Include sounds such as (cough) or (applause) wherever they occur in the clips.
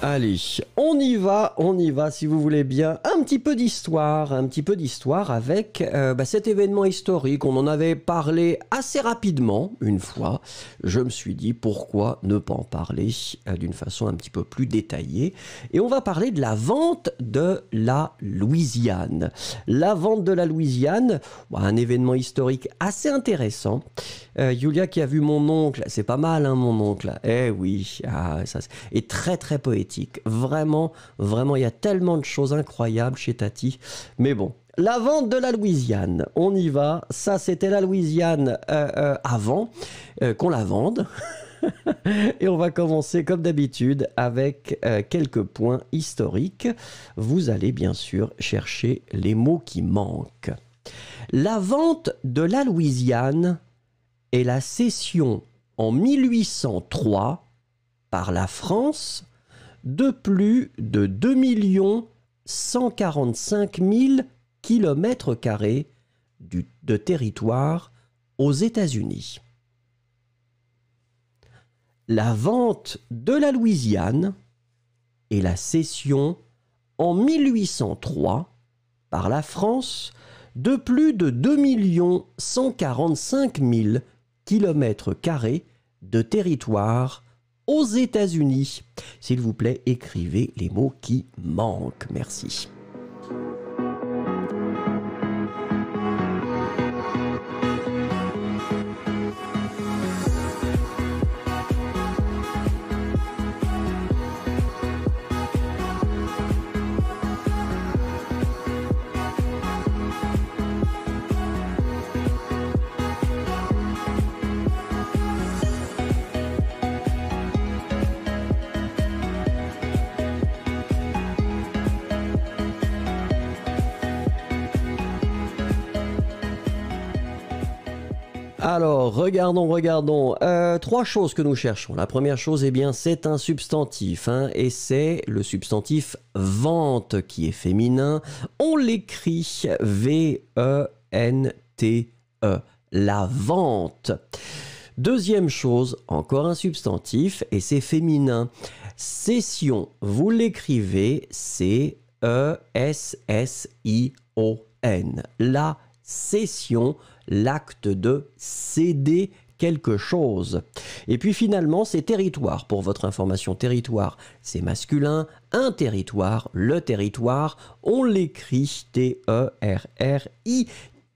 Allez, on y va, on y va si vous voulez bien. Un petit peu d'histoire, un petit peu d'histoire avec euh, bah, cet événement historique. On en avait parlé assez rapidement une fois. Je me suis dit pourquoi ne pas en parler euh, d'une façon un petit peu plus détaillée. Et on va parler de la vente de la Louisiane. La vente de la Louisiane, bah, un événement historique assez intéressant. Euh, Julia qui a vu mon oncle, c'est pas mal hein, mon oncle. Eh oui, ah, ça, est très très poétique Vraiment, vraiment, il y a tellement de choses incroyables chez Tati. Mais bon, la vente de la Louisiane, on y va. Ça, c'était la Louisiane euh, euh, avant euh, qu'on la vende. (laughs) Et on va commencer comme d'habitude avec quelques points historiques. Vous allez bien sûr chercher les mots qui manquent. La vente de la Louisiane est la cession en 1803 par la France de plus de 2 145 000 km de territoire aux États-Unis. La vente de la Louisiane et la cession en 1803 par la France de plus de 2 145 000 km de territoire aux États-Unis. S'il vous plaît, écrivez les mots qui manquent. Merci. Regardons, regardons. Euh, trois choses que nous cherchons. La première chose, eh bien, c'est un substantif, hein, et c'est le substantif vente qui est féminin. On l'écrit V-E-N-T-E, -E, la vente. Deuxième chose, encore un substantif, et c'est féminin. Session, vous l'écrivez C-E-S-S-I-O-N. La session l'acte de céder quelque chose. Et puis finalement, c'est territoire. Pour votre information, territoire, c'est masculin. Un territoire, le territoire, on l'écrit T-E-R-R-I.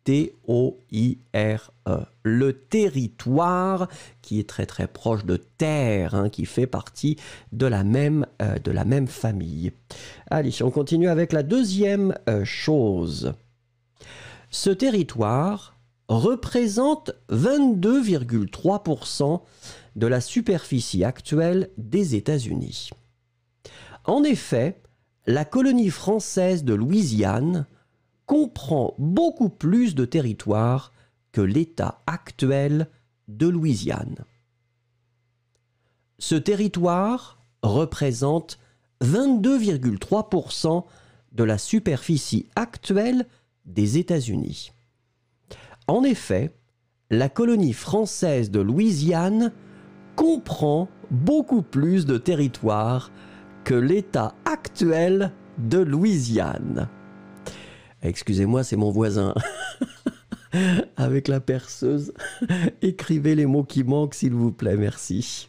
T-O-I-R-E. Le territoire qui est très très proche de terre, hein, qui fait partie de la même, euh, de la famille. Allez, on continue avec la deuxième euh, chose. Ce territoire représente 22,3% de la superficie actuelle des États-Unis. En effet, la colonie française de Louisiane comprend beaucoup plus de territoire que l'État actuel de Louisiane. Ce territoire représente 22,3% de la superficie actuelle des États-Unis. En effet, la colonie française de Louisiane comprend beaucoup plus de territoire que l'État actuel de Louisiane. Excusez-moi, c'est mon voisin. (laughs) Avec la perceuse, (laughs) écrivez les mots qui manquent, s'il vous plaît, merci.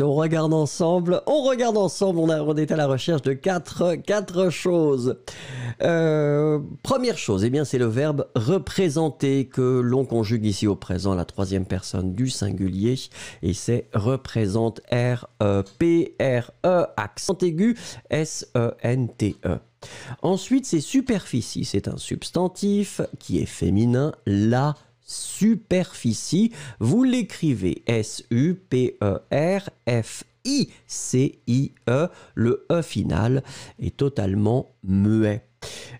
On regarde ensemble. On regarde ensemble. On, est à la recherche de quatre, choses. Euh, première chose, eh bien, c'est le verbe représenter que l'on conjugue ici au présent la troisième personne du singulier. Et c'est représente R-E-P-R-E, accent aigu, S-E-N-T-E. Ensuite, c'est superficie. C'est un substantif qui est féminin. La superficie. Vous l'écrivez S-U-P-E-R-F-I-C-I-E. Le E final est totalement muet.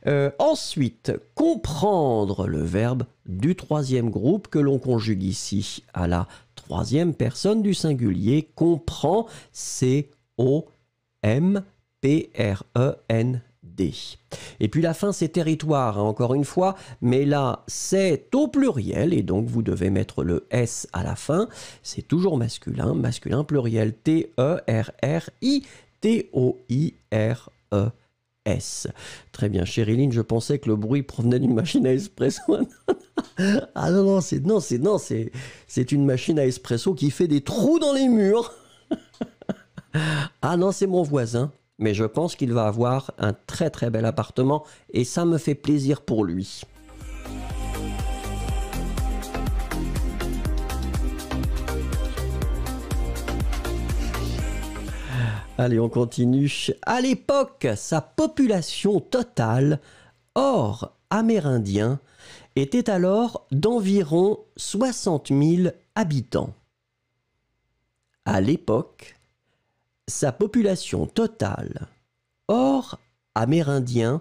Euh, ensuite, comprendre le verbe du troisième groupe que l'on conjugue ici à la troisième personne du singulier. Comprend, C-O-M-P-R-E-N et puis la fin, c'est territoire, hein, encore une fois, mais là, c'est au pluriel, et donc vous devez mettre le S à la fin. C'est toujours masculin, masculin pluriel, T-E-R-R-I, T-O-I-R-E-S. Très bien, Chériline, je pensais que le bruit provenait d'une machine à espresso. (laughs) ah non, non, c'est non, c'est non, c'est c'est une machine à espresso qui fait des trous dans les murs. (laughs) ah non, c'est mon voisin mais je pense qu'il va avoir un très très bel appartement et ça me fait plaisir pour lui. Allez, on continue. À l'époque, sa population totale, hors amérindien, était alors d'environ 60 000 habitants. À l'époque, sa population totale, hors amérindiens,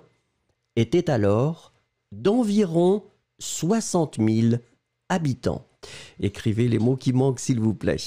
était alors d'environ 60 000 habitants. Écrivez les mots qui manquent s'il vous plaît.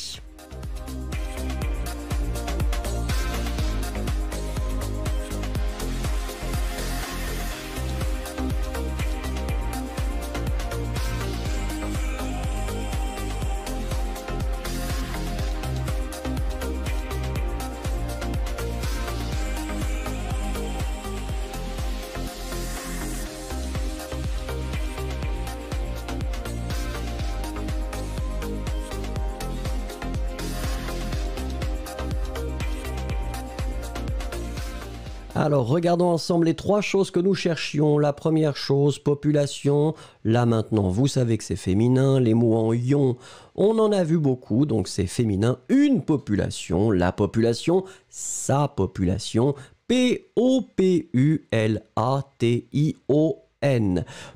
Alors, regardons ensemble les trois choses que nous cherchions. La première chose, population. Là maintenant, vous savez que c'est féminin. Les mots en ion, on en a vu beaucoup, donc c'est féminin. Une population, la population, sa population. P-O-P-U-L-A-T-I-O-N.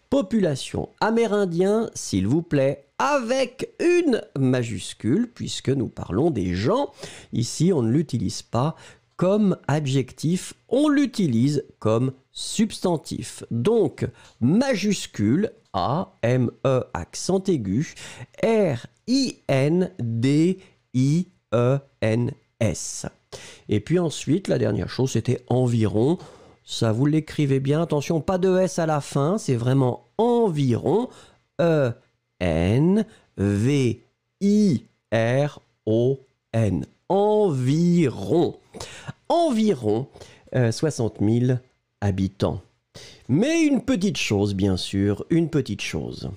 Population amérindien, s'il vous plaît, avec une majuscule, puisque nous parlons des gens. Ici, on ne l'utilise pas comme adjectif, on l'utilise comme substantif. Donc, majuscule A, M, E, accent aigu, R, I, N, D, I, E, N, S. Et puis ensuite, la dernière chose, c'était environ. Ça, vous l'écrivez bien. Attention, pas de S à la fin. C'est vraiment environ. E, N, V, I, R, O, N. Environ environ 60 euh, 000 habitants. Mais une petite chose, bien sûr, une petite chose.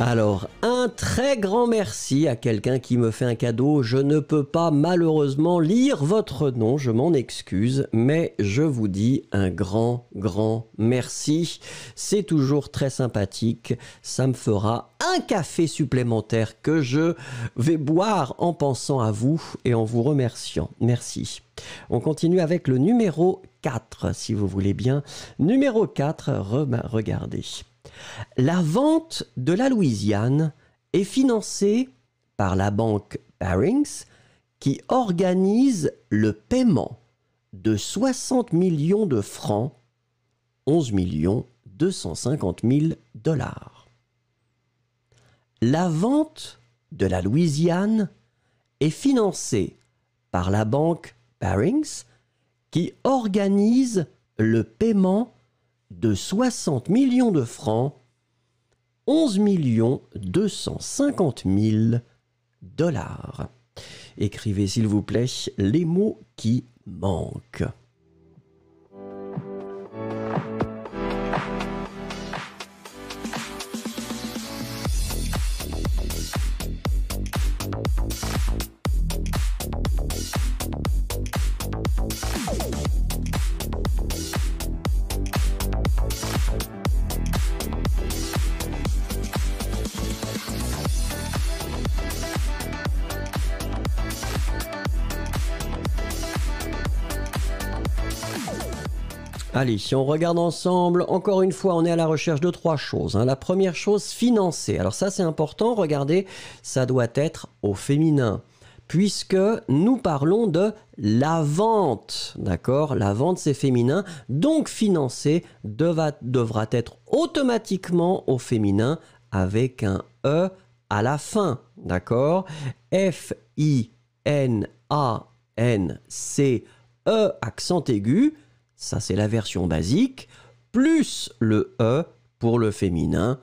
Alors, un très grand merci à quelqu'un qui me fait un cadeau. Je ne peux pas malheureusement lire votre nom, je m'en excuse, mais je vous dis un grand, grand merci. C'est toujours très sympathique. Ça me fera un café supplémentaire que je vais boire en pensant à vous et en vous remerciant. Merci. On continue avec le numéro 4, si vous voulez bien. Numéro 4, regardez. La vente de la Louisiane est financée par la banque Barings qui organise le paiement de 60 millions de francs, 11 millions 250 000 dollars. La vente de la Louisiane est financée par la banque Barings qui organise le paiement de 60 millions de francs, 11 millions 250 000 dollars. Écrivez s'il vous plaît les mots qui manquent. Allez, si on regarde ensemble, encore une fois, on est à la recherche de trois choses. hein. La première chose, financer. Alors ça, c'est important. Regardez, ça doit être au féminin. Puisque nous parlons de la vente, d'accord? La vente, c'est féminin. Donc, financer devra être automatiquement au féminin avec un E à la fin, d'accord? F-I-N-A-N-C-E, accent aigu. Ça, c'est la version basique, plus le E pour le féminin,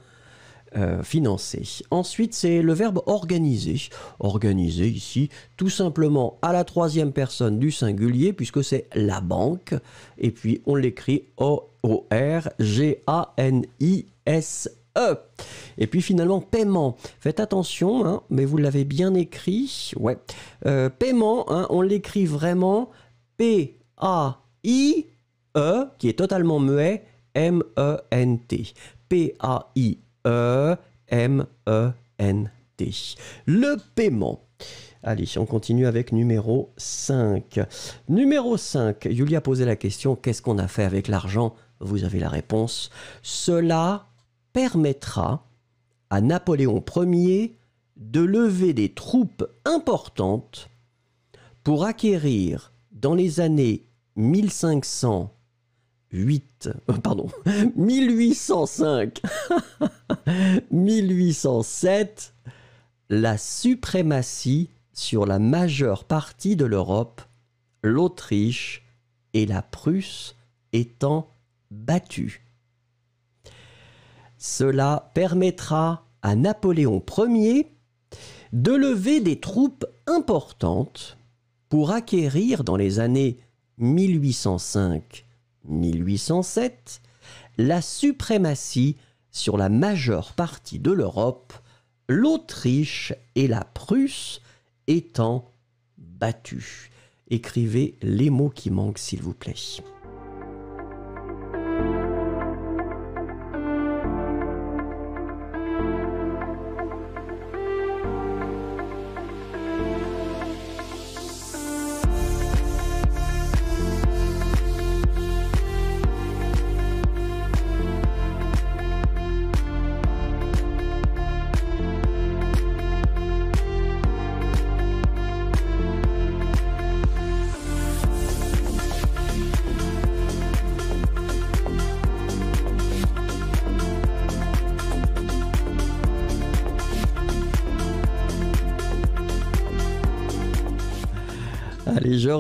euh, financer. Ensuite, c'est le verbe organiser. Organiser ici, tout simplement à la troisième personne du singulier, puisque c'est la banque. Et puis, on l'écrit O-O-R-G-A-N-I-S-E. Et puis finalement, paiement. Faites attention, hein, mais vous l'avez bien écrit. Ouais. Euh, paiement, hein, on l'écrit vraiment P-A-I E, qui est totalement muet, M-E-N-T. P-A-I-E-M-E-N-T. Le paiement. Allez, on continue avec numéro 5. Numéro 5, Julia posé la question qu'est-ce qu'on a fait avec l'argent? Vous avez la réponse. Cela permettra à Napoléon Ier de lever des troupes importantes pour acquérir dans les années 1500 8, euh, pardon, (laughs) 1805, 1807, (laughs) la suprématie sur la majeure partie de l'Europe, l'Autriche et la Prusse étant battues. Cela permettra à Napoléon Ier de lever des troupes importantes pour acquérir dans les années 1805 1807, la suprématie sur la majeure partie de l'Europe, l'Autriche et la Prusse étant battues. Écrivez les mots qui manquent, s'il vous plaît.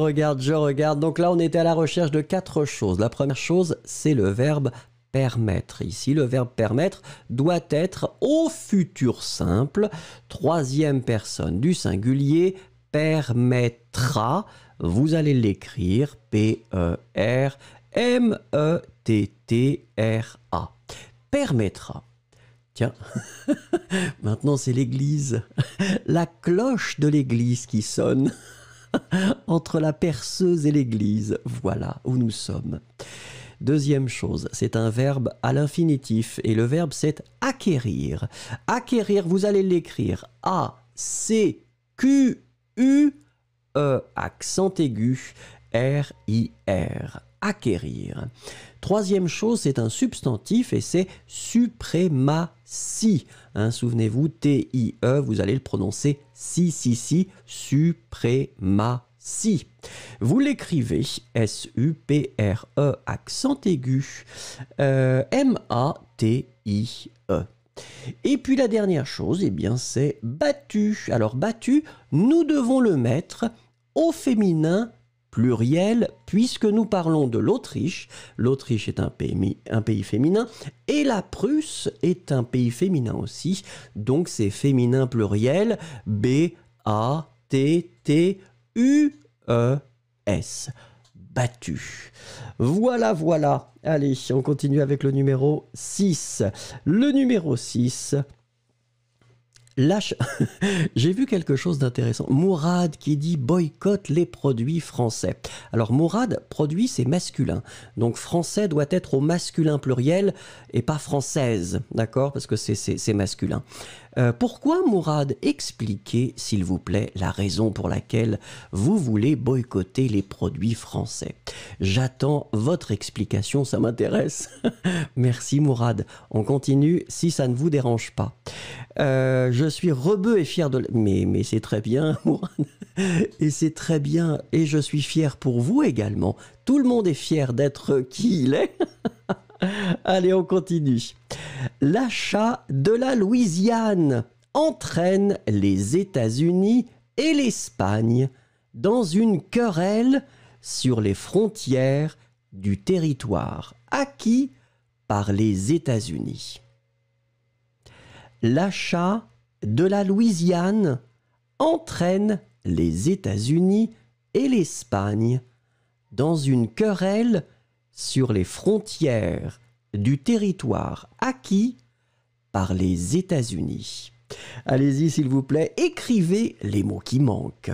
Regarde, je regarde. Donc là, on était à la recherche de quatre choses. La première chose, c'est le verbe permettre. Ici, le verbe permettre doit être au futur simple, troisième personne du singulier, permettra. Vous allez l'écrire P-E-R-M-E-T-T-R-A. Permettra. Tiens, (laughs) maintenant c'est l'église. La cloche de l'église qui sonne (laughs) entre la perceuse et l'église. Voilà où nous sommes. Deuxième chose, c'est un verbe à l'infinitif et le verbe c'est acquérir. Acquérir, vous allez l'écrire A C Q U E accent aigu R I R. Acquérir. Troisième chose, c'est un substantif et c'est suprématie. Hein, Souvenez-vous, T-I-E, vous allez le prononcer si, si, si, suprématie. Vous l'écrivez S-U-P-R-E, accent aigu, euh, M-A-T-I-E. Et puis la dernière chose, eh bien, c'est battu. Alors battu, nous devons le mettre au féminin pluriel puisque nous parlons de l'Autriche. L'Autriche est un pays, un féminin et la Prusse est un pays féminin aussi. Donc c'est féminin pluriel B-A-T-T-U-E-S. Battu. Voilà, voilà. Allez, on continue avec le numéro 6. Le numéro 6. Lâche. (laughs) J'ai vu quelque chose d'intéressant. Mourad qui dit boycotte les produits français. Alors Mourad, produit c'est masculin. Donc français doit être au masculin pluriel et pas française. D'accord? Parce que c'est masculin. Euh, pourquoi, Mourad Expliquez, s'il vous plaît, la raison pour laquelle vous voulez boycotter les produits français. J'attends votre explication, ça m'intéresse. (laughs) Merci, Mourad. On continue si ça ne vous dérange pas. Euh, je suis rebeu et fier de... Mais, mais c'est très bien, (laughs) Mourad. Et c'est très bien. Et je suis fier pour vous également. Tout le monde est fier d'être qui il est. (laughs) (laughs) Allez, on continue. L'achat de la Louisiane entraîne les États-Unis et l'Espagne dans une querelle sur les frontières du territoire acquis par les États-Unis. L'achat de la Louisiane entraîne les États-Unis et l'Espagne dans une querelle sur les frontières du territoire acquis par les États-Unis. Allez-y s'il vous plaît, écrivez les mots qui manquent.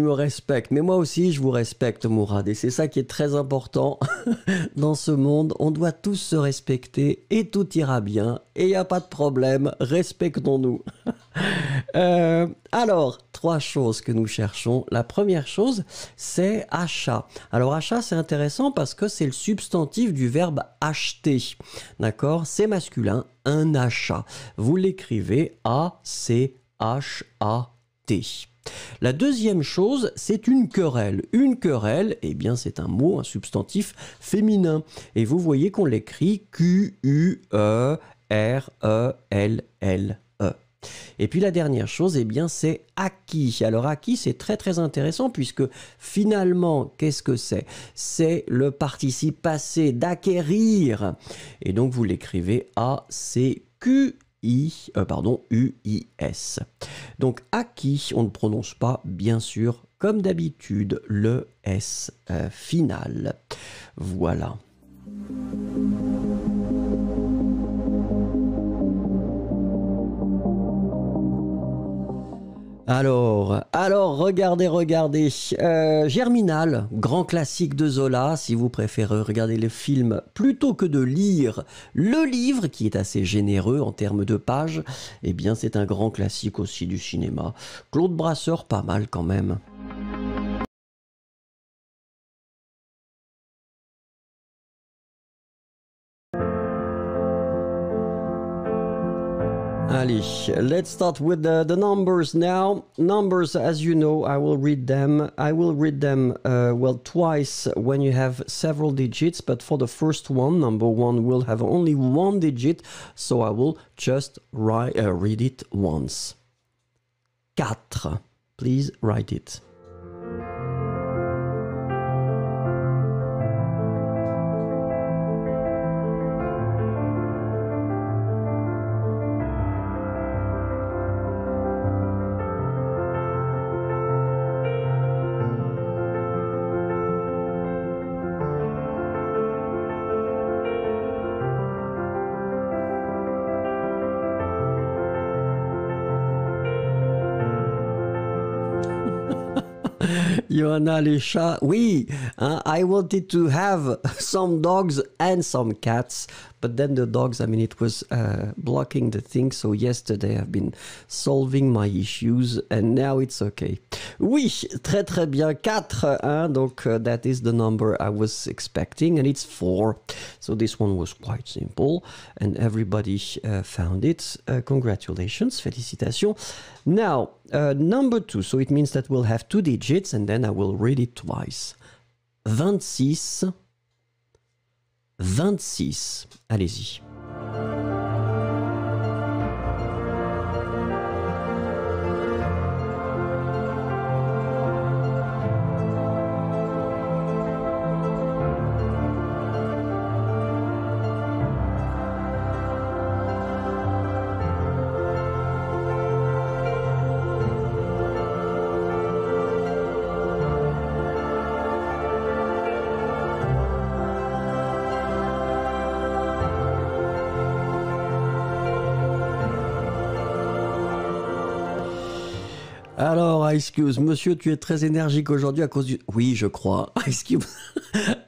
Me respecte, mais moi aussi je vous respecte Mourad, et c'est ça qui est très important (laughs) dans ce monde, on doit tous se respecter et tout ira bien, et il n'y a pas de problème, respectons-nous. (laughs) Euh, alors, trois choses que nous cherchons. La première chose, c'est achat. Alors achat, c'est intéressant parce que c'est le substantif du verbe acheter. D'accord? C'est masculin, un achat. Vous l'écrivez A-C H-A-T. La deuxième chose, c'est une querelle. Une querelle, eh bien, c'est un mot, un substantif féminin. Et vous voyez qu'on l'écrit Q-U-E-R-E-L-L-E. Et puis la dernière chose, eh bien, c'est acquis. Alors acquis, c'est très très intéressant puisque finalement, qu'est-ce que c'est? C'est le participe passé d'acquérir. Et donc vous l'écrivez A-C-Q Euh, pardon, U-I-S. Donc acquis, on ne prononce pas, bien sûr, comme d'habitude, le S euh, final. Voilà. Alors, alors, regardez, regardez. Euh, Germinal, grand classique de Zola, si vous préférez regarder le film plutôt que de lire le livre, qui est assez généreux en termes de pages, eh bien c'est un grand classique aussi du cinéma. Claude Brasseur, pas mal quand même. Allez, let's start with the, the numbers now. Numbers, as you know, I will read them. I will read them, uh, well, twice when you have several digits, but for the first one, number one will have only one digit, so I will just uh, read it once. Quatre. Please write it. Johanna, les chats. Oui, hein, I wanted to have (laughs) some dogs and some cats, but then the dogs, I mean, it was uh, blocking the thing. So yesterday I've been solving my issues and now it's okay. Oui, très très bien. 4, hein, donc uh, that is the number I was expecting and it's 4. So this one was quite simple and everybody uh, found it. Uh, congratulations, félicitations. Now, uh, number 2, so it means that we'll have two digits and then I will read it twice. 26 26. Allez-y. Cube, monsieur, tu es très énergique aujourd'hui à cause du... Oui, je crois. (laughs) Ice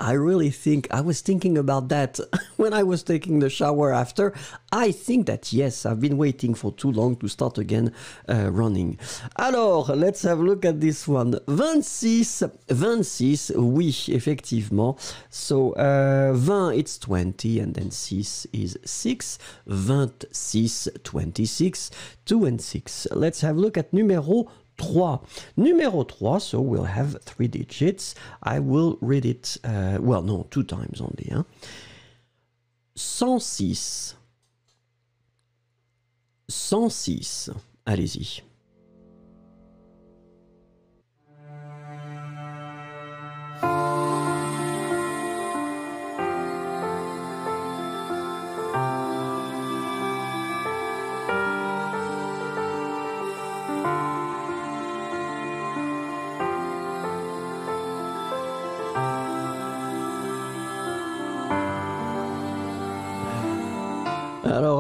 I really think, I was thinking about that (laughs) when I was taking the shower after. I think that yes, I've been waiting for too long to start again uh, running. Alors, let's have a look at this one. 26, 26, oui, effectivement. So, uh, 20, it's 20, and then 6 is 6. 26, 26, 2 and 6. Let's have a look at numéro 3. Numéro 3, so we'll have three digits. I will read it, uh, well, no, two times only. Hein. 106. 106. Allez-y.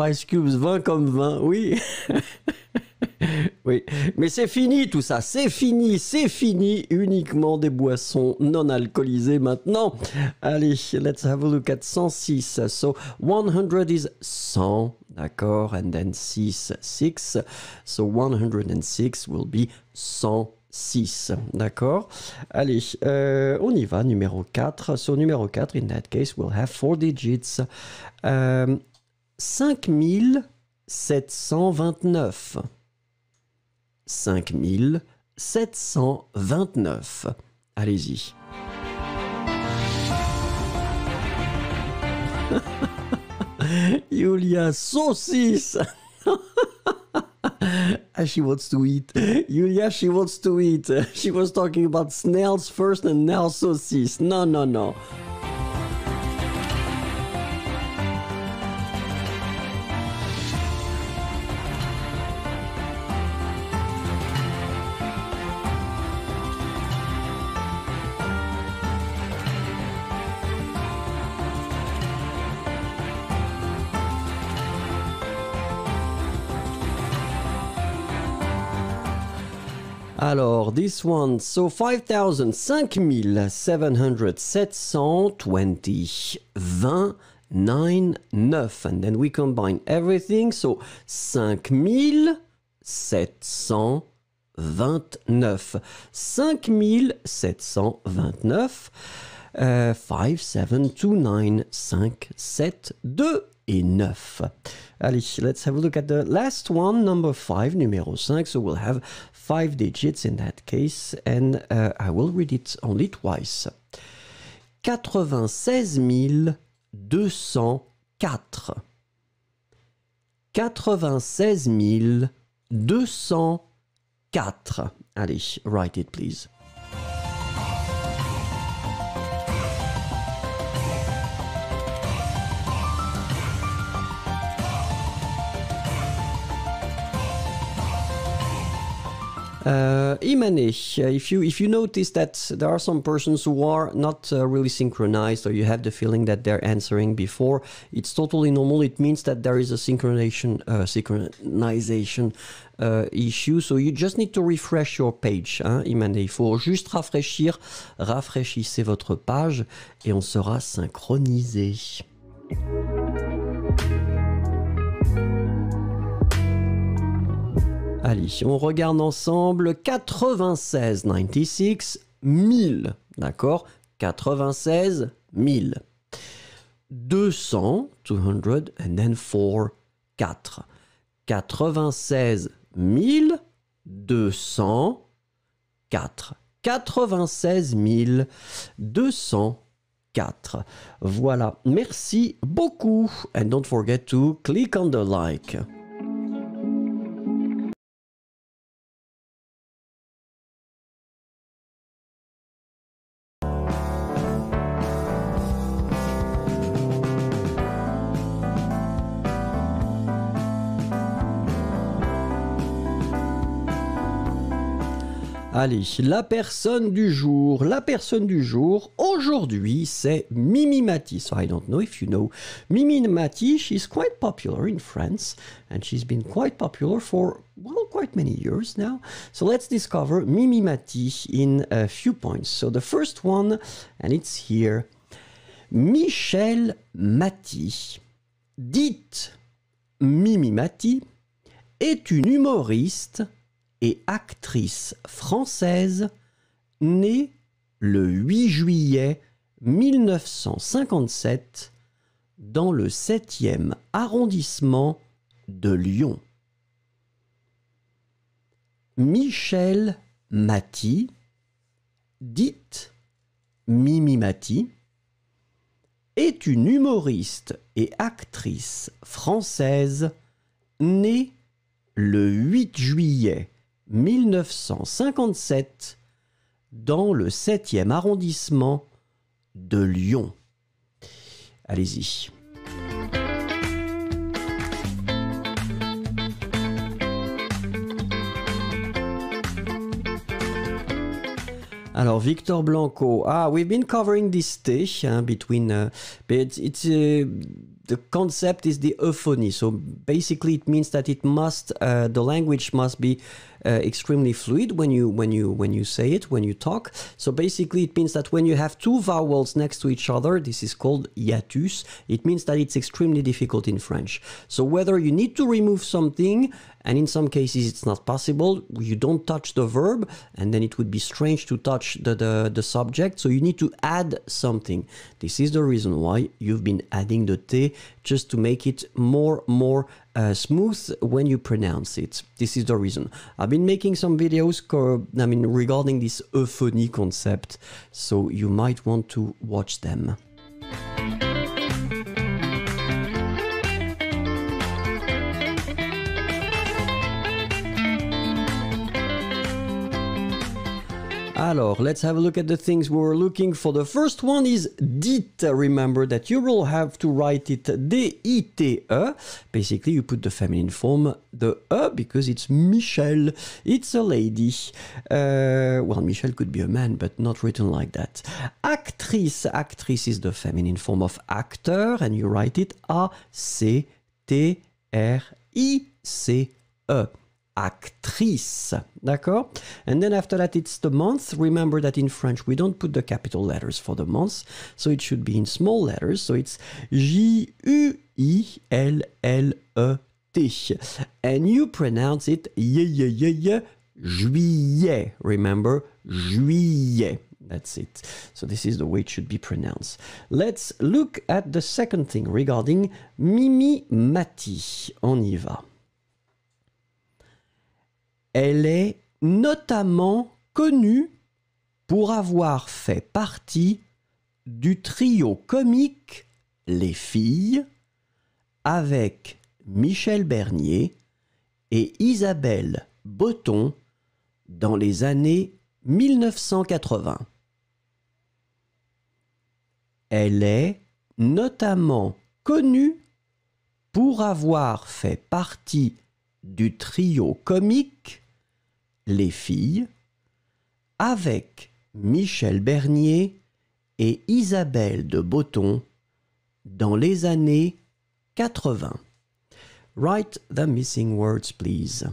Ice Cubes, 20 comme 20, oui. (laughs) oui, mais c'est fini tout ça, c'est fini, c'est fini, uniquement des boissons non alcoolisées maintenant. Allez, let's have a look at 106. So, 100 is 100, d'accord, and then 6, 6. So, 106 will be 106, d'accord? Allez, euh, on y va, numéro 4. So, numéro 4, in that case, we'll have four digits. Euh, 5729. 5729. Allez-y. (laughs) Julia, saucisse (laughs) She wants to eat. Julia, she wants to eat. She was talking about snails first and now saucisse. No, no, no. This one, so 5,000, 5,700, 720, 20, 9, 9. And then we combine everything, so 5,729. 5,729. Uh, 5, 7, 2, 9, 5, 7, 2 et 9. Allez, let's have a look at the last one, number 5, numéro 5. So we'll have five digits in that case, and uh, I will read it only twice. 96 204. 96 204. Allez, write it please. Uh, uh, if you if you notice that there are some persons who are not uh, really synchronized, or you have the feeling that they're answering before, it's totally normal. It means that there is a synchronization uh, synchronization uh, issue. So you just need to refresh your page, hein, Imane. Il faut juste rafraîchir, rafraîchissez votre page et on sera synchronisé. Allez, on regarde ensemble 96, 96, 1000, d'accord? 96, 1000. 200, 200, and then 4, 4. 96, 1000, 200, 4. 96 204. Voilà, merci beaucoup. And don't forget to click on the like. Allez, la personne du jour. La personne du jour, aujourd'hui, c'est Mimi Mati. So I don't know if you know. Mimi Mati, she's quite popular in France and she's been quite popular for, well, quite many years now. So let's discover Mimi Mati in a few points. So the first one, and it's here. Michel Mati, dite Mimi Mati, est une humoriste et actrice française née le 8 juillet 1957 dans le 7e arrondissement de Lyon. Michel Mati, dite Mimi Mati, est une humoriste et actrice française née le 8 juillet 1957 dans le 7e arrondissement de Lyon. Allez-y. Alors Victor Blanco, ah, we've been covering this stage uh, between, uh, but it's uh, the concept is the euphony. So basically, it means that it must uh, the language must be uh, extremely fluid when you when you when you say it when you talk. So basically, it means that when you have two vowels next to each other, this is called hiatus. It means that it's extremely difficult in French. So whether you need to remove something, and in some cases it's not possible, you don't touch the verb, and then it would be strange to touch the the, the subject. So you need to add something. This is the reason why you've been adding the t just to make it more more uh, smooth when you pronounce it. This is the reason. I've been making some videos, I mean, regarding this euphony concept, so you might want to watch them. Alors, let's have a look at the things we were looking for. The first one is dit. Remember that you will have to write it D-I-T-E. Basically, you put the feminine form, the E, because it's Michel. It's a lady. Uh, well, Michel could be a man, but not written like that. Actrice. Actrice is the feminine form of actor, and you write it A-C-T-R-I-C-E actrice. D'accord? And then after that, it's the month. Remember that in French, we don't put the capital letters for the month. So it should be in small letters. So it's J U I L L E T. And you pronounce it y y y y juillet. Remember, juillet. That's it. So this is the way it should be pronounced. Let's look at the second thing regarding Mimi Mati. On y va. Elle est notamment connue pour avoir fait partie du trio comique Les Filles avec Michel Bernier et Isabelle Botton dans les années 1980. Elle est notamment connue pour avoir fait partie du trio comique les filles avec Michel Bernier et Isabelle de Botton dans les années 80. Write the missing words, please.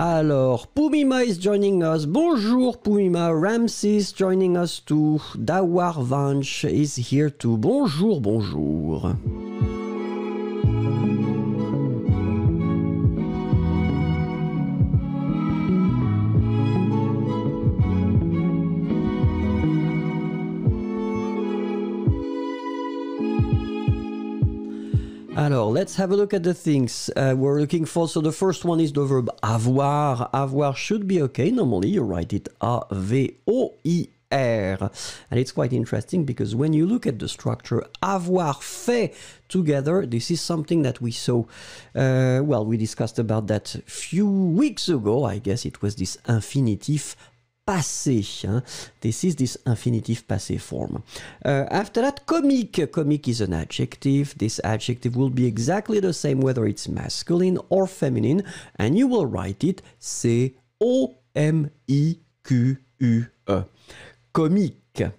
Alors, Pumima is joining us. Bonjour Pumima. Ramses joining us too. Dawar Vanch is here too. Bonjour, bonjour. Alors, let's have a look at the things uh, we're looking for. So the first one is the verb avoir. Avoir should be okay. Normally, you write it A-V-O-I-R. And it's quite interesting because when you look at the structure avoir fait together, this is something that we saw, uh, well, we discussed about that few weeks ago. I guess it was this infinitive passé. Hein. This is this infinitive passé form. Uh, after that, comic. Comic is an adjective. This adjective will be exactly the same whether it's masculine or feminine, and you will write it C-O-M-I-Q-U-E. Comique.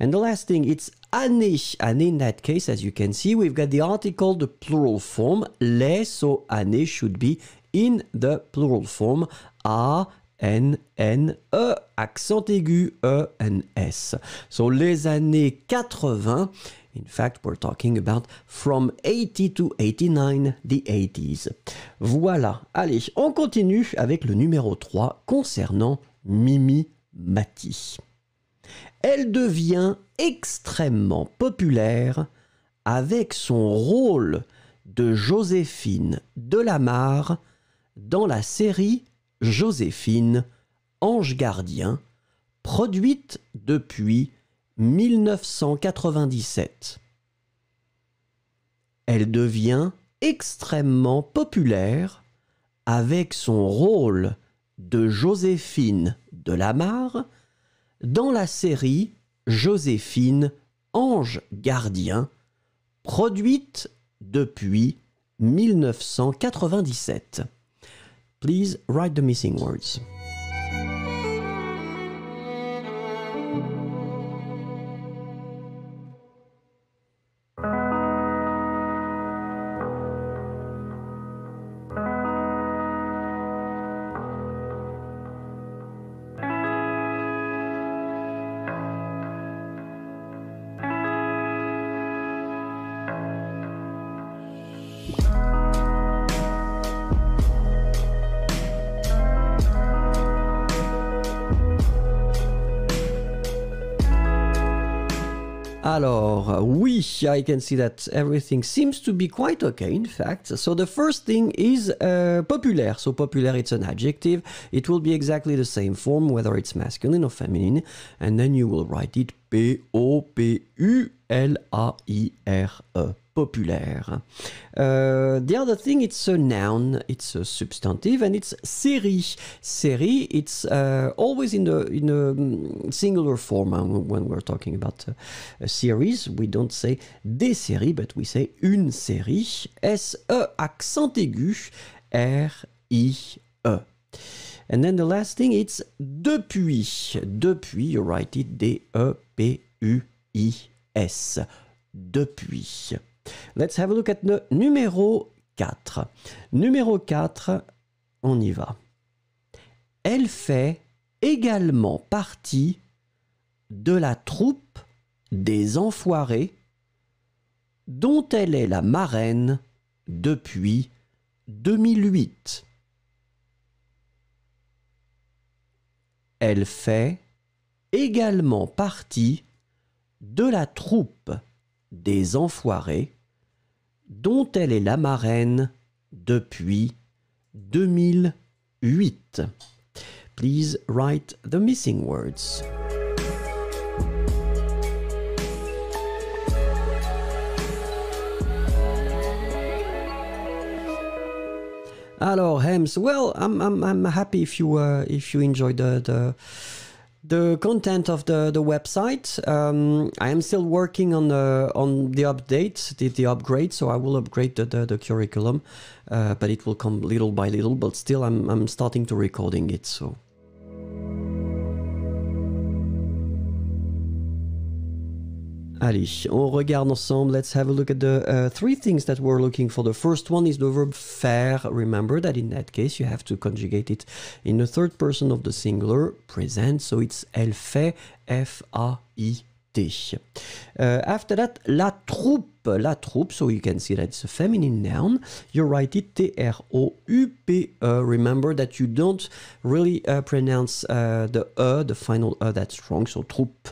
And the last thing, it's année. And in that case, as you can see, we've got the article, the plural form, les, so année should be in the plural form, a, N, N, E, accent aigu, E, N, S. So les années 80, in fact, we're talking about from 80 to 89, the 80s. Voilà. Allez, on continue avec le numéro 3 concernant Mimi Mati. Elle devient extrêmement populaire avec son rôle de Joséphine Delamare dans la série Joséphine, Ange gardien, produite depuis 1997. Elle devient extrêmement populaire avec son rôle de Joséphine de Lamar dans la série Joséphine, Ange gardien, produite depuis 1997. Please write the missing words. Oui, I can see that everything seems to be quite okay, in fact. So the first thing is uh, populaire. So populaire, it's an adjective. It will be exactly the same form, whether it's masculine or feminine. And then you will write it P-O-P-U-L-A-I-R-E populaire. Uh, the other thing, it's a noun, it's a substantive, and it's série. Série, it's uh, always in the in a mm, singular form when we're talking about a, a, series. We don't say des séries, but we say une série. S-E, accent aigu, R-I-E. And then the last thing, it's depuis. Depuis, you write it D-E-P-U-I-S. Depuis. Let's have a look at the numéro 4. Numéro 4, on y va. Elle fait également partie de la troupe des Enfoirés dont elle est la marraine depuis 2008. Elle fait également partie de la troupe des Enfoirés, dont elle est la marraine depuis 2008. Please write the missing words. Alors, Hems, well, I'm, I'm, I'm happy if you, uh, if you enjoy the, the the content of the, the website. Um, I am still working on the on the update, the, the upgrade. So I will upgrade the the, the curriculum, uh, but it will come little by little. But still, I'm I'm starting to recording it. So. Allez, on regarde ensemble. Let's have a look at the uh, three things that we're looking for. The first one is the verb faire. Remember that in that case, you have to conjugate it in the third person of the singular, present. So it's elle fait, F-A-I-T. Uh, after that, la troupe. La troupe, so you can see that it's a feminine noun. You write it T-R-O-U-P-E. Remember that you don't really uh, pronounce uh, the E, the final E that's strong, so troupe.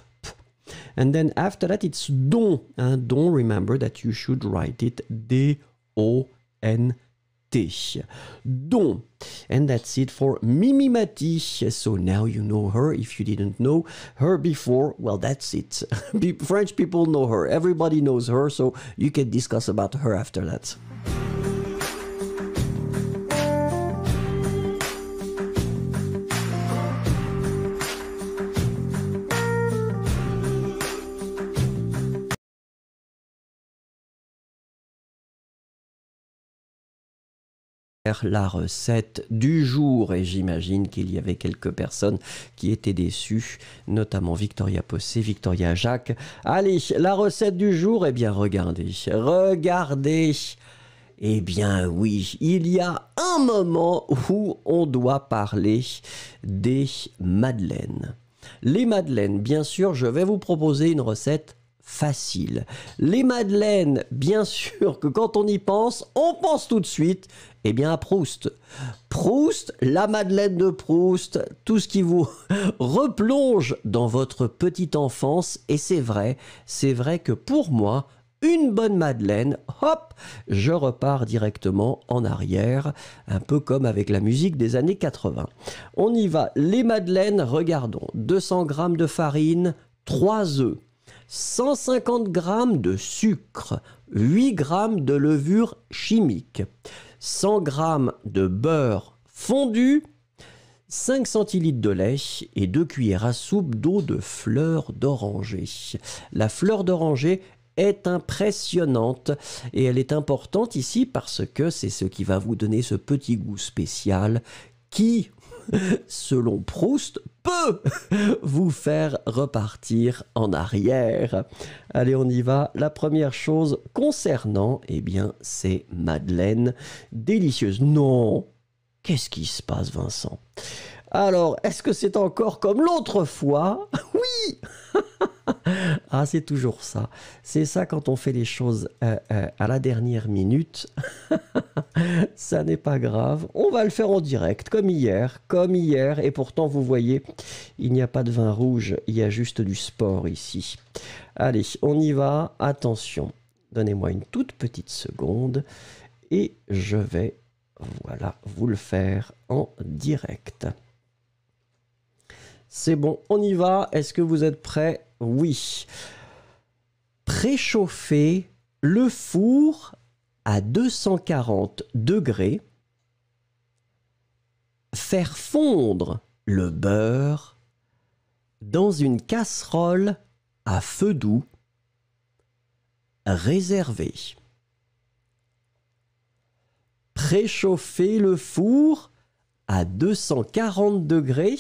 And then after that, it's don. Hein? Uh, don, remember that you should write it D-O-N-T. Don. And that's it for Mimimati. So now you know her. If you didn't know her before, well, that's it. (laughs) French people know her. Everybody knows her. So you can discuss about her after that. La recette du jour et j'imagine qu'il y avait quelques personnes qui étaient déçues, notamment Victoria Possé, Victoria Jacques. Allez, la recette du jour, eh bien regardez, regardez. Eh bien oui, il y a un moment où on doit parler des madeleines. Les madeleines, bien sûr, je vais vous proposer une recette facile. Les madeleines, bien sûr que quand on y pense, on pense tout de suite eh bien, à Proust. Proust, la Madeleine de Proust, tout ce qui vous (laughs) replonge dans votre petite enfance. Et c'est vrai, c'est vrai que pour moi, une bonne Madeleine, hop, je repars directement en arrière, un peu comme avec la musique des années 80. On y va, les Madeleines, regardons, 200 g de farine, 3 œufs, 150 g de sucre, 8 g de levure chimique, 100 g de beurre fondu, 5 centilitres de lait et 2 cuillères à soupe d'eau de fleur d'oranger. La fleur d'oranger est impressionnante et elle est importante ici parce que c'est ce qui va vous donner ce petit goût spécial qui, selon Proust, peut (laughs) vous faire repartir en arrière. Allez, on y va. La première chose concernant, eh bien, c'est Madeleine délicieuse. Non, qu'est-ce qui se passe, Vincent? Alors, est-ce que c'est encore comme l'autre fois? (laughs) Oui (laughs) Ah, c'est toujours ça. C'est ça quand on fait les choses euh, euh, à la dernière minute. (laughs) ça n'est pas grave. On va le faire en direct, comme hier, comme hier. Et pourtant, vous voyez, il n'y a pas de vin rouge, il y a juste du sport ici. Allez, on y va. Attention. Donnez-moi une toute petite seconde. Et je vais, voilà, vous le faire en direct. C'est bon, on y va. Est-ce que vous êtes prêts? Oui. Préchauffer le four à 240 degrés. Faire fondre le beurre dans une casserole à feu doux. Réserver. Préchauffer le four à 240 degrés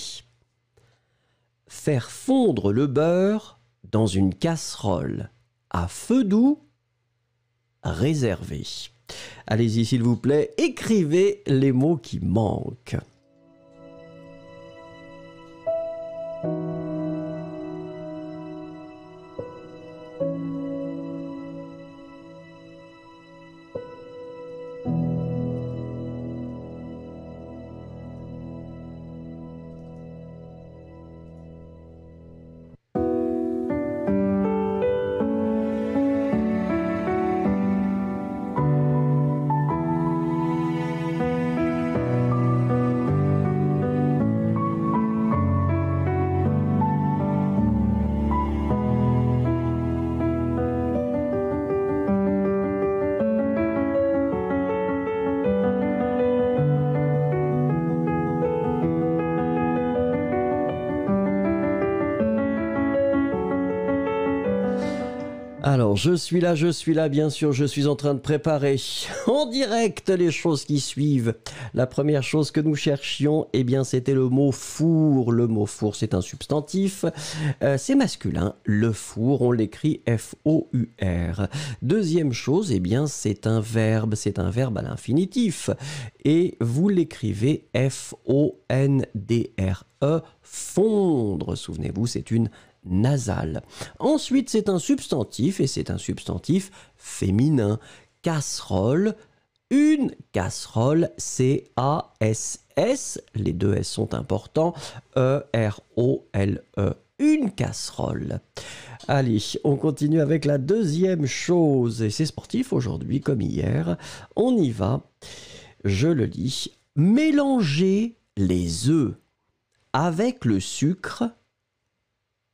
faire fondre le beurre dans une casserole à feu doux réservé. Allez-y s'il vous plaît, écrivez les mots qui manquent. Je suis là, je suis là, bien sûr, je suis en train de préparer (laughs) en direct les choses qui suivent. La première chose que nous cherchions, eh bien, c'était le mot four. Le mot four, c'est un substantif, euh, c'est masculin. Le four, on l'écrit F-O-U-R. Deuxième chose, eh bien, c'est un verbe, c'est un verbe à l'infinitif. Et vous l'écrivez F-O-N-D-R-E, fondre. Souvenez-vous, c'est une Ensuite, c'est un substantif, et c'est un substantif féminin. Casserole, une casserole, C-A-S-S, les deux S sont importants, E-R-O-L-E, une casserole. Allez, on continue avec la deuxième chose, et c'est sportif aujourd'hui comme hier. On y va, je le lis. Mélanger les œufs avec le sucre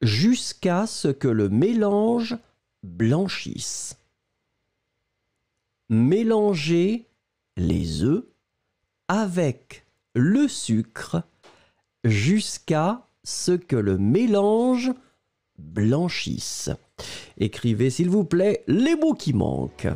jusqu'à ce que le mélange blanchisse. Mélangez les œufs avec le sucre jusqu'à ce que le mélange blanchisse. Écrivez s'il vous plaît les mots qui manquent.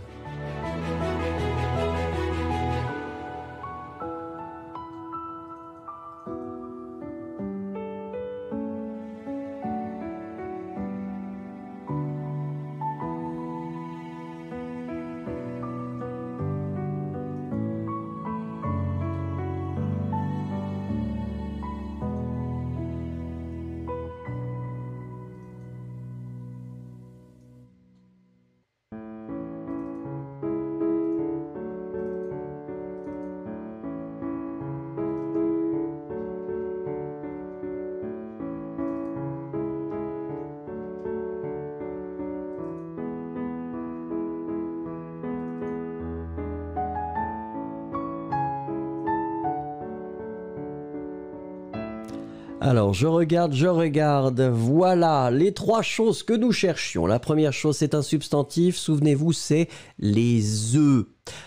Je regarde, je regarde. Voilà les trois choses que nous cherchions. La première chose, c'est un substantif. Souvenez-vous, c'est les œufs.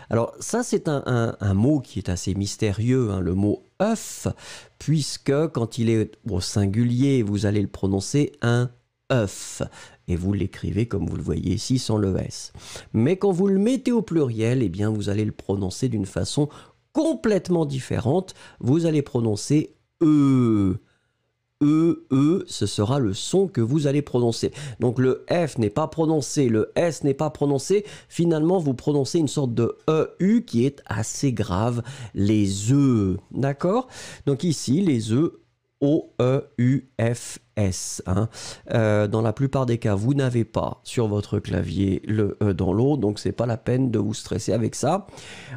Alors, ça, c'est un, mot qui est assez mystérieux, hein, le mot œuf, puisque quand il est au singulier, vous allez le prononcer un œuf. Et vous l'écrivez comme vous le voyez ici sans le S. Mais quand vous le mettez au pluriel, eh bien, vous allez le prononcer d'une façon complètement différente. Vous allez prononcer E. E, E, ce sera le son que vous allez prononcer. Donc le F n'est pas prononcé, le S n'est pas prononcé. Finalement, vous prononcez une sorte de EU qui est assez grave, les E. D'accord? Donc ici, les E, O-E-U-F-S. Hein. Euh, dans la plupart des cas, vous n'avez pas sur votre clavier le E dans l'eau, donc c'est pas la peine de vous stresser avec ça.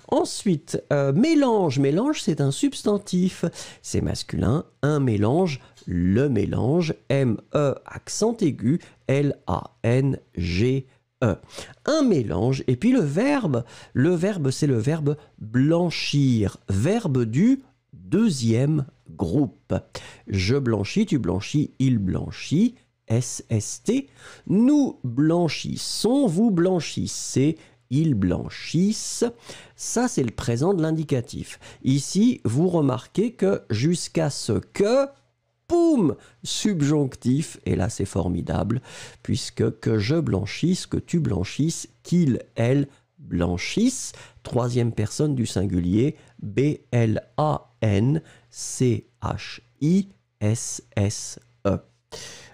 Ensuite, euh, mélange. Mélange, c'est un substantif. C'est masculin. Un mélange le mélange, M-E accent aigu, L-A-N-G-E. Un mélange, et puis le verbe, le verbe c'est le verbe blanchir, verbe du deuxième groupe. Je blanchis, tu blanchis, il blanchit, S-S-T. Nous blanchissons, vous blanchissez, ils blanchissent. Ça, c'est le présent de l'indicatif. Ici, vous remarquez que jusqu'à ce que, poum, subjonctif, et là c'est formidable, puisque que je blanchisse, que tu blanchisses, qu'il, elle blanchisse, troisième personne du singulier, B-L-A-N-C-H-I-S-S-E.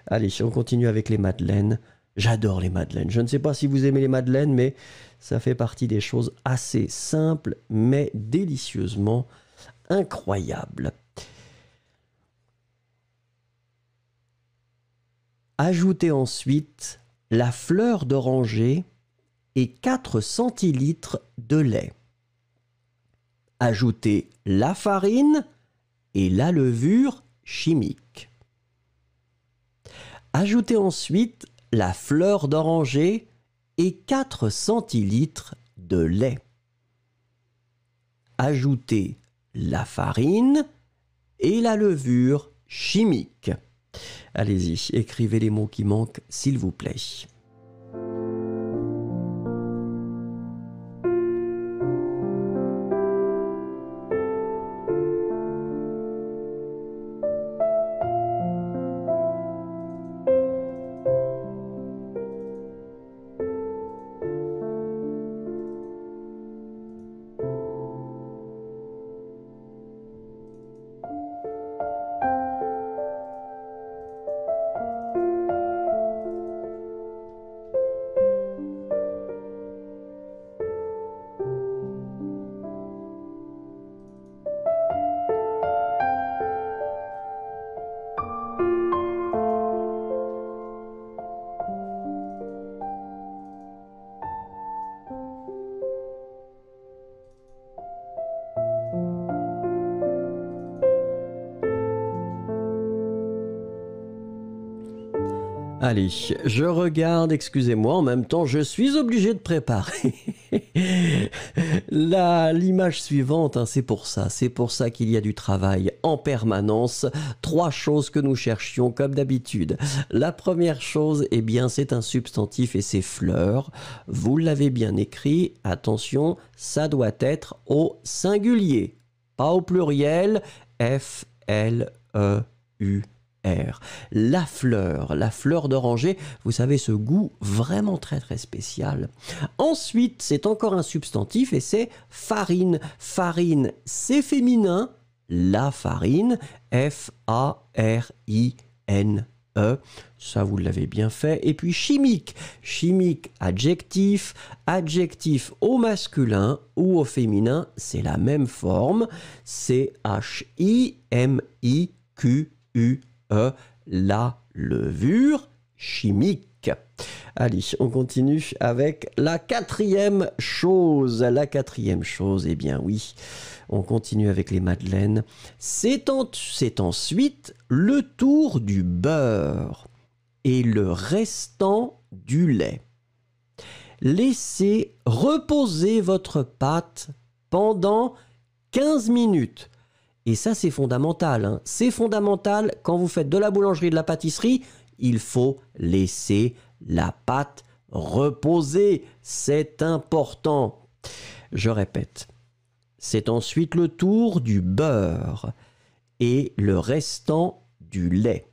Allez, on continue avec les madeleines. J'adore les madeleines. Je ne sais pas si vous aimez les madeleines, mais ça fait partie des choses assez simples, mais délicieusement incroyables. Ajoutez ensuite la fleur d'oranger et 4 centilitres de lait. Ajoutez la farine et la levure chimique. Ajoutez ensuite la fleur d'oranger et 4 centilitres de lait. Ajoutez la farine et la levure chimique. Allez-y, écrivez les mots qui manquent, s'il vous plaît. Je regarde, excusez-moi, en même temps, je suis obligé de préparer (laughs) l'image suivante. Hein, c'est pour ça, c'est pour ça qu'il y a du travail en permanence. Trois choses que nous cherchions comme d'habitude. La première chose, eh bien, c'est un substantif et c'est fleur. Vous l'avez bien écrit. Attention, ça doit être au singulier, pas au pluriel. F L E U la fleur, la fleur d'oranger, vous savez ce goût vraiment très très spécial. Ensuite, c'est encore un substantif et c'est farine. Farine, c'est féminin, la farine, F-A-R-I-N. E, ça vous l'avez bien fait. Et puis chimique, chimique, adjectif, adjectif au masculin ou au féminin, c'est la même forme, c'est H-I-M-I-Q-U E, la levure chimique. Allez, on continue avec la quatrième chose. La quatrième chose, eh bien oui, on continue avec les madeleines. C'est ensuite le tour du beurre et le restant du lait. Laissez reposer votre pâte pendant 15 minutes. Et ça, c'est fondamental. Hein. C'est fondamental quand vous faites de la boulangerie, de la pâtisserie, il faut laisser la pâte reposer. C'est important. Je répète. C'est ensuite le tour du beurre et le restant du lait.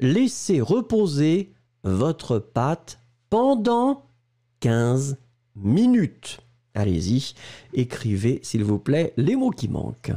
Laissez reposer votre pâte pendant 15 minutes. Allez-y, écrivez s'il vous plaît les mots qui manquent.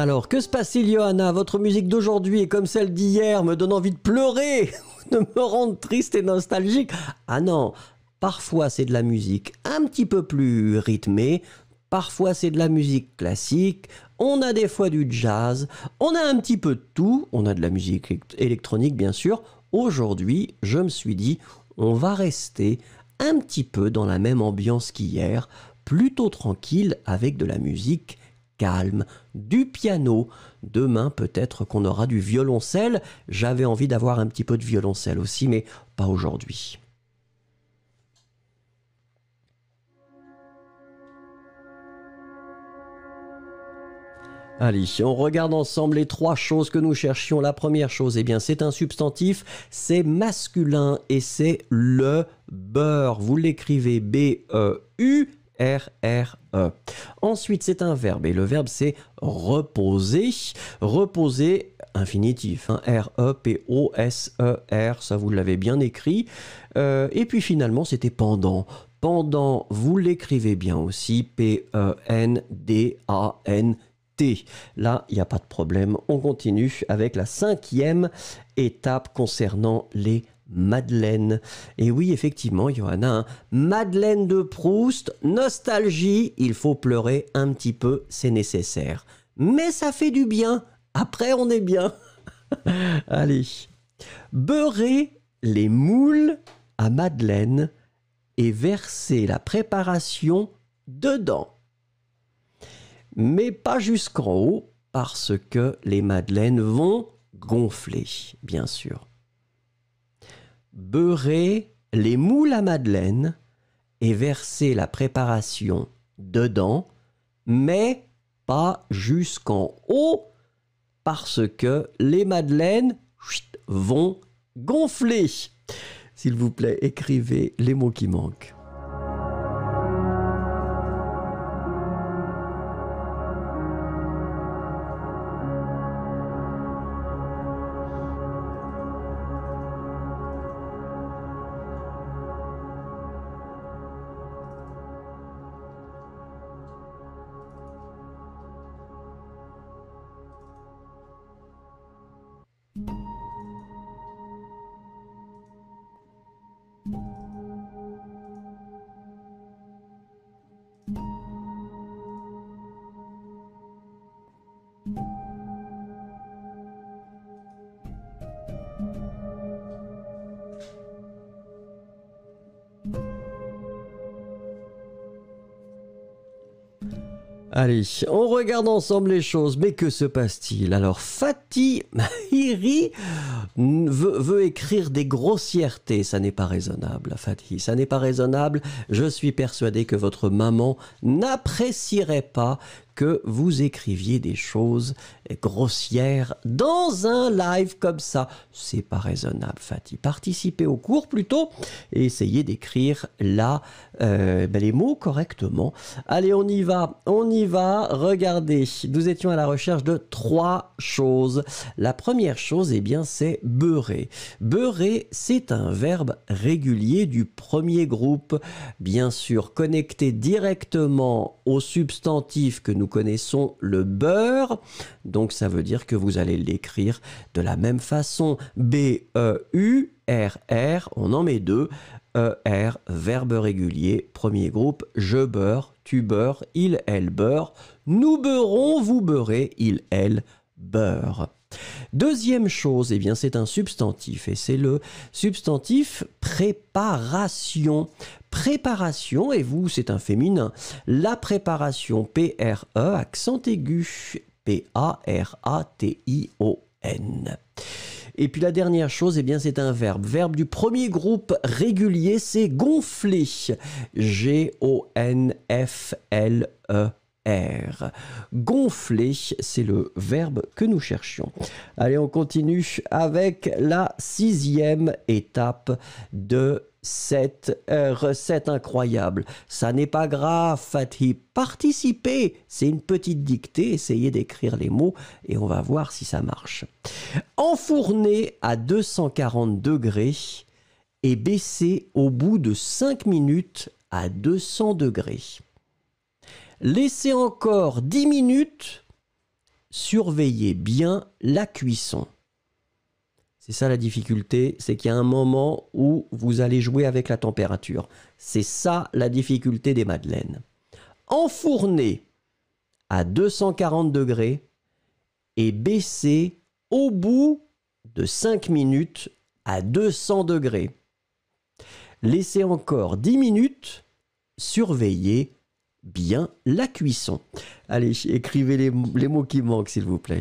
Alors, que se passe-t-il, Johanna? Votre musique d'aujourd'hui et comme celle d'hier me donne envie de pleurer, (laughs) de me rendre triste et nostalgique. Ah non, parfois c'est de la musique un petit peu plus rythmée, parfois c'est de la musique classique, on a des fois du jazz, on a un petit peu de tout, on a de la musique électronique bien sûr. Aujourd'hui, je me suis dit, on va rester un petit peu dans la même ambiance qu'hier, plutôt tranquille avec de la musique du piano. Demain, peut-être qu'on aura du violoncelle. J'avais envie d'avoir un petit peu de violoncelle aussi, mais pas aujourd'hui. Allez, on regarde ensemble les trois choses que nous cherchions. La première chose, eh bien, c'est un substantif, c'est masculin et c'est le beurre. Vous l'écrivez B-E-U R-R-E. Ensuite, c'est un verbe et le verbe c'est reposer. Reposer, infinitif, hein, R-E-P-O-S-E-R, ça vous l'avez bien écrit. Euh, et puis finalement, c'était pendant. Pendant, vous l'écrivez bien aussi, P-E-N-D-A-N-T. Là, il n'y a pas de problème. On continue avec la cinquième étape concernant les Madeleine. Et oui, effectivement, Johanna. Madeleine de Proust, nostalgie, il faut pleurer un petit peu, c'est nécessaire. Mais ça fait du bien, après on est bien. (laughs) Allez, beurrer les moules à Madeleine et verser la préparation dedans. Mais pas jusqu'en haut, parce que les madeleines vont gonfler, bien sûr beurrer les moules à madeleine et verser la préparation dedans, mais pas jusqu'en haut, parce que les madeleines vont gonfler. S'il vous plaît, écrivez les mots qui manquent. Allez, on regarde ensemble les choses, mais que se passe-t-il? Alors, Fatih Mahiri veut, veut, écrire des grossièretés, ça n'est pas raisonnable, Fatih, ça n'est pas raisonnable. Je suis persuadé que votre maman n'apprécierait pas que vous écriviez des choses grossières dans un live comme ça. C'est pas raisonnable, Fatih. Participez au cours plutôt et essayez d'écrire là euh, ben, les mots correctement. Allez, on y va, on y va. Regardez, nous étions à la recherche de trois choses. La première chose, eh bien, c'est beurrer. Beurrer, c'est un verbe régulier du premier groupe, bien sûr connecté directement au substantif que nous connaissons, le beurre. Donc ça veut dire que vous allez l'écrire de la même façon. B-E-U-R-R, on en met deux. E-R, verbe régulier, premier groupe, je beurre, tu beurres, il, elle beurre, nous beurrons, vous beurrez, il, elle beurre. Deuxième chose, eh bien, c'est un substantif et c'est le substantif préparation. Préparation, et vous, c'est un féminin. La préparation, P-R-E, accent aigu, P-A-R-A-T-I-O-N. Et puis la dernière chose, eh bien, c'est un verbe. Verbe du premier groupe régulier, c'est gonfler. G-O-N-F-L-E. Gonfler, c'est le verbe que nous cherchions. Allez, on continue avec la sixième étape de cette recette incroyable. Ça n'est pas grave, Fatih. Participez. C'est une petite dictée. Essayez d'écrire les mots et on va voir si ça marche. Enfourner à 240 degrés et baisser au bout de 5 minutes à 200 degrés. Laissez encore 10 minutes. Surveillez bien la cuisson. C'est ça la difficulté, c'est qu'il y a un moment où vous allez jouer avec la température. C'est ça la difficulté des madeleines. Enfourner à 240 degrés et baisser au bout de 5 minutes à 200 degrés. Laissez encore 10 minutes, surveillez bien la cuisson. Allez, écrivez les, mots qui manquent, s'il vous plaît.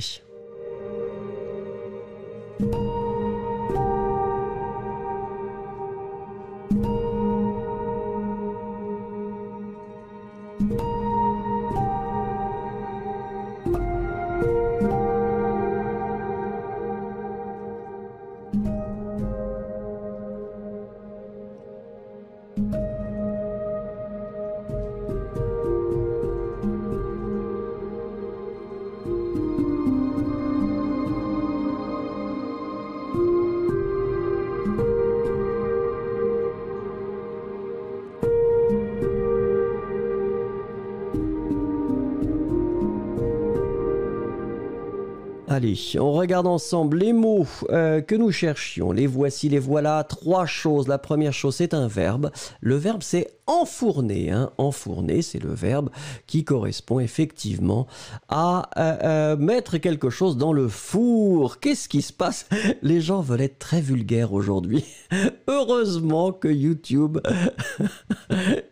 Allez, on regarde ensemble les mots euh, que nous cherchions. Les voici, les voilà. Trois choses. La première chose, c'est un verbe. Le verbe, c'est enfourner. Hein. Enfourner, c'est le verbe qui correspond effectivement à euh, euh, mettre quelque chose dans le four. Qu'est-ce qui se passe? Les gens veulent être très vulgaires aujourd'hui. (laughs) Heureusement que YouTube (laughs)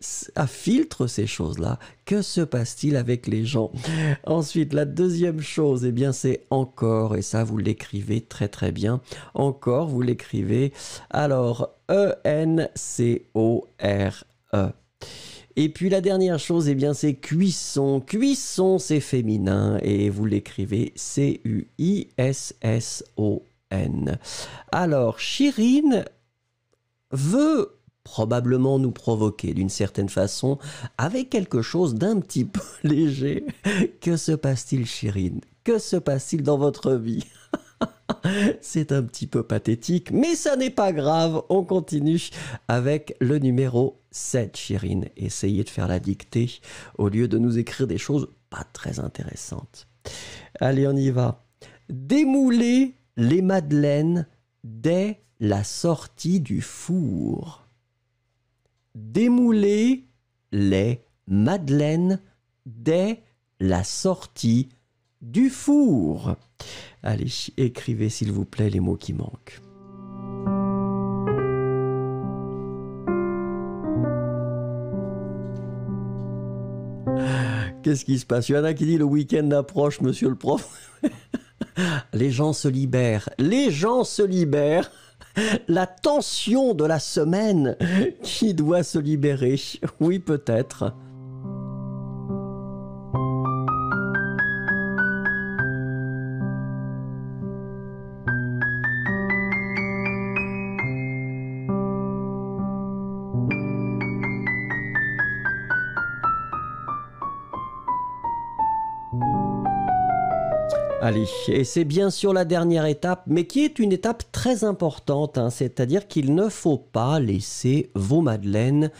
filtre ces choses-là. Que se passe-t-il avec les gens? Ensuite, la deuxième chose, eh bien, c'est encore, et ça, vous l'écrivez très très bien. Encore, vous l'écrivez. Alors, E-N-C-O-R E. Et puis la dernière chose, eh bien, c'est cuisson. Cuisson, c'est féminin et vous l'écrivez C-U-I-S-S-O-N. Alors, Chirine veut probablement nous provoquer d'une certaine façon avec quelque chose d'un petit peu (laughs) léger. Que se passe-t-il, Chirine? Que se passe-t-il dans votre vie? (laughs) (laughs) C'est un petit peu pathétique, mais ça n'est pas grave. On continue avec le numéro 7, Chirine. Essayez de faire la dictée au lieu de nous écrire des choses pas très intéressantes. Allez, on y va. Démouler les madeleines dès la sortie du four. Démouler les madeleines dès la sortie du four. Allez, écrivez s'il vous plaît les mots qui manquent. Qu'est-ce qui se passe? Il y en a qui dit le week-end approche, monsieur le prof. (laughs) Les gens se libèrent. Les gens se libèrent. La tension de la semaine qui doit se libérer. Oui, peut-être. Allez, et c'est bien sûr la dernière étape, mais qui est une étape très importante, hein, c'est-à-dire qu'il ne faut pas laisser vos madeleines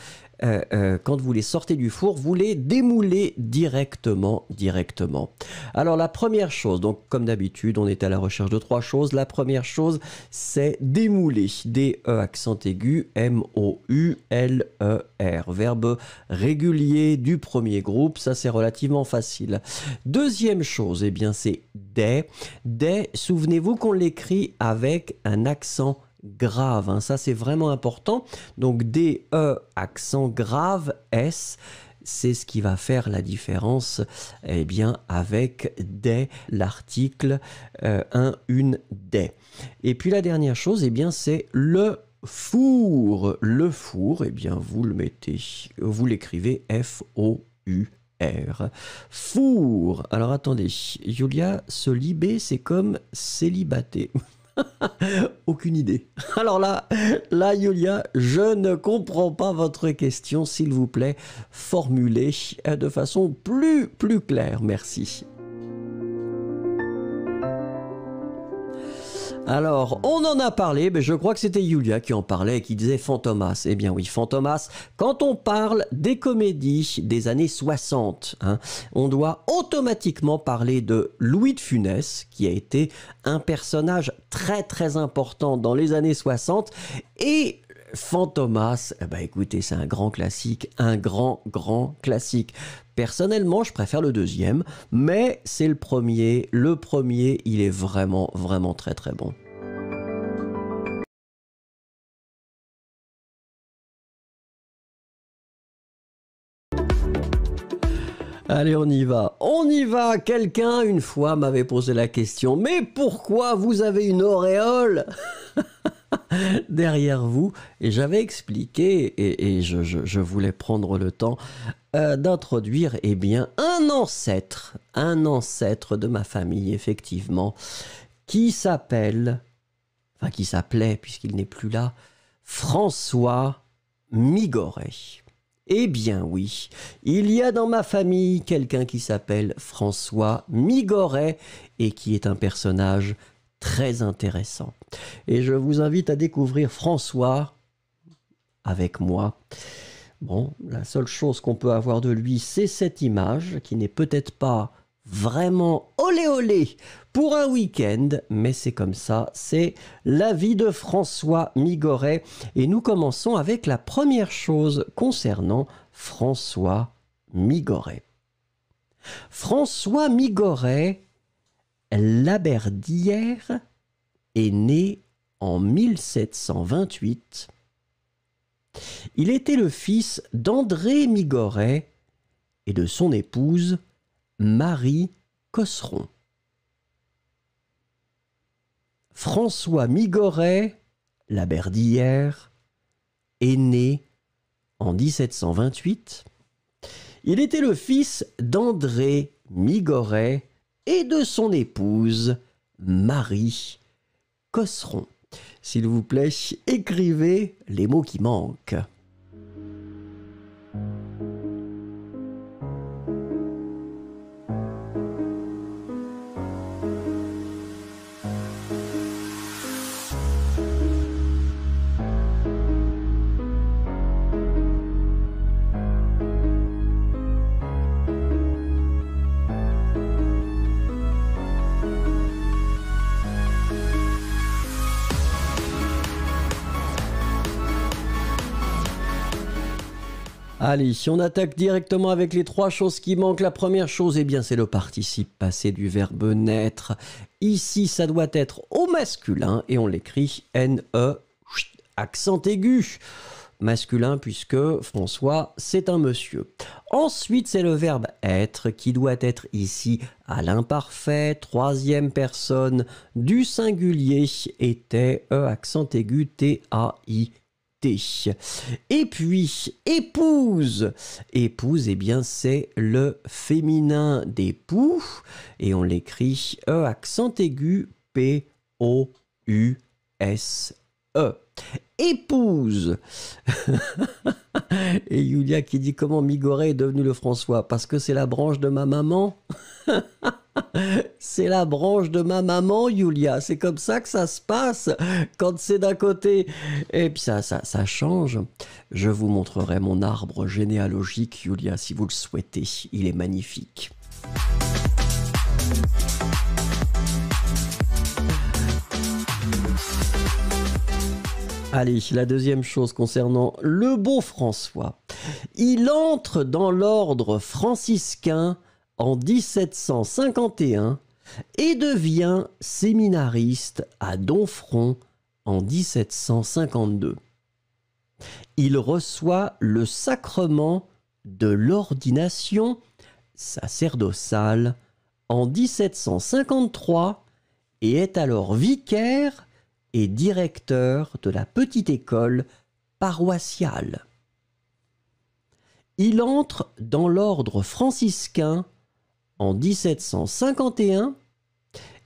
euh, euh, quand vous les sortez du four, vous les démoulez directement, directement. Alors la première chose, donc comme d'habitude, on est à la recherche de trois choses. La première chose, c'est démouler. D-E accent aigu, M-O-U-L-E-R. Verbe régulier du premier groupe, ça c'est relativement facile. Deuxième chose, eh bien c'est des. Des, souvenez-vous qu'on l'écrit avec un accent grave. Hein. Ça, c'est vraiment important. Donc, D-E, accent grave, S c'est ce qui va faire la différence eh bien, avec des, l'article euh, un, une, des. Et puis la dernière chose, eh bien, c'est le four. Le four, eh bien, vous le mettez, vous l'écrivez F-O-U-R. Four. Alors attendez, Julia, se liber, c'est comme célibaté. (laughs) (laughs) Aucune idée. Alors là, là, Yulia, je ne comprends pas votre question. S'il vous plaît, formulez de façon plus, plus claire. Merci. Alors, on en a parlé, mais je crois que c'était Yulia qui en parlait et qui disait Fantomas. Eh bien oui, Fantomas, quand on parle des comédies des années 60, hein, on doit automatiquement parler de Louis de Funès, qui a été un personnage très très important dans les années 60, et Fantomas, ben écoutez, c'est un grand classique, un grand, grand classique. Personnellement, je préfère le deuxième, mais c'est le premier. Le premier, il est vraiment, vraiment très, très bon. Allez, on y va. On y va. Quelqu'un, une fois, m'avait posé la question, mais pourquoi vous avez une auréole? (laughs) (laughs) derrière vous Et j'avais expliqué, et, je, voulais prendre le temps euh, d'introduire, eh bien, un ancêtre, un ancêtre de ma famille, effectivement, qui s'appelle, enfin qui s'appelait, puisqu'il n'est plus là, François Migoret. Eh bien oui, il y a dans ma famille quelqu'un qui s'appelle François Migoret et qui est un personnage très intéressant. Et je vous invite à découvrir François avec moi. Bon, la seule chose qu'on peut avoir de lui, c'est cette image qui n'est peut-être pas vraiment olé olé pour un week-end, mais c'est comme ça, c'est la vie de François Migoret. Et nous commençons avec la première chose concernant François Migoret. François Migoret Laberdière né en 1728. Il était le fils d'André Migoret et de son épouse Marie Cosseron. François Migoret, la Berdière, est né en 1728. Il était le fils d'André Migoret et de son épouse Marie Cosseron. S'il vous plaît, écrivez les mots qui manquent. Allez, si on attaque directement avec les trois choses qui manquent, la première chose, eh bien, c'est le participe passé du verbe naître. Ici, ça doit être au masculin et on l'écrit N-E, accent aigu. masculin puisque François, c'est un monsieur. Ensuite, c'est le verbe être qui doit être ici à l'imparfait, troisième personne du singulier était E accent aigu T-A-I. Et puis, épouse. Épouse, eh bien, c'est le féminin d'époux. Et on l'écrit E accent aigu P-O-U-S-E épouse. (laughs) Et Yulia qui dit comment Migoré est devenu le François? Parce que c'est la branche de ma maman? (laughs) (laughs) C'est la branche de ma maman, Yulia. C'est comme ça que ça se passe quand c'est d'un côté. Et puis ça, ça, ça change. Je vous montrerai mon arbre généalogique, Yulia, si vous le souhaitez. Il est magnifique. Allez, la deuxième chose concernant le beau François. Il entre dans l'ordre franciscain en 1751 et devient séminariste à Donfront en 1752. Il reçoit le sacrement de l'ordination sacerdotale en 1753 et est alors vicaire et directeur de la petite école paroissiale. Il entre dans l'ordre franciscain en 1751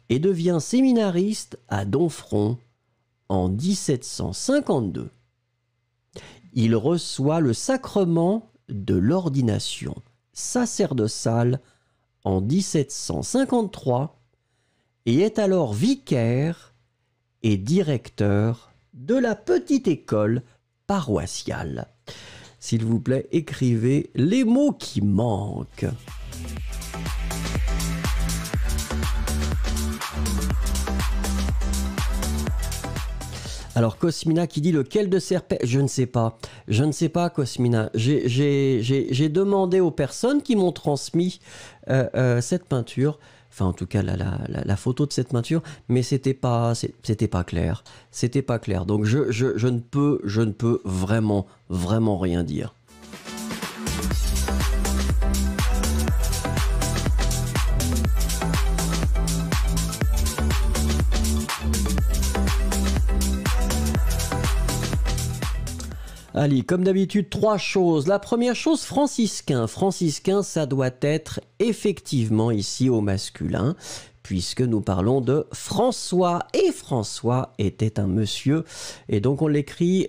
et devient séminariste à Donfront en 1752. Il reçoit le sacrement de l'ordination sacerdotale en 1753 et est alors vicaire et directeur de la petite école paroissiale. S'il vous plaît, écrivez les mots qui manquent. Alors Cosmina qui dit lequel de ces Je ne sais pas. Je ne sais pas Cosmina. J'ai demandé aux personnes qui m'ont transmis euh, euh, cette peinture enfin en tout cas la, la, la, photo de cette peinture, mais c'était pas, c'était pas clair, c'était pas clair. Donc je, je, je ne peux, je ne peux vraiment, vraiment rien dire. Allez, comme d'habitude, trois choses. La première chose, franciscain. Franciscain, ça doit être effectivement ici au masculin, puisque nous parlons de François. Et François était un monsieur. Et donc on l'écrit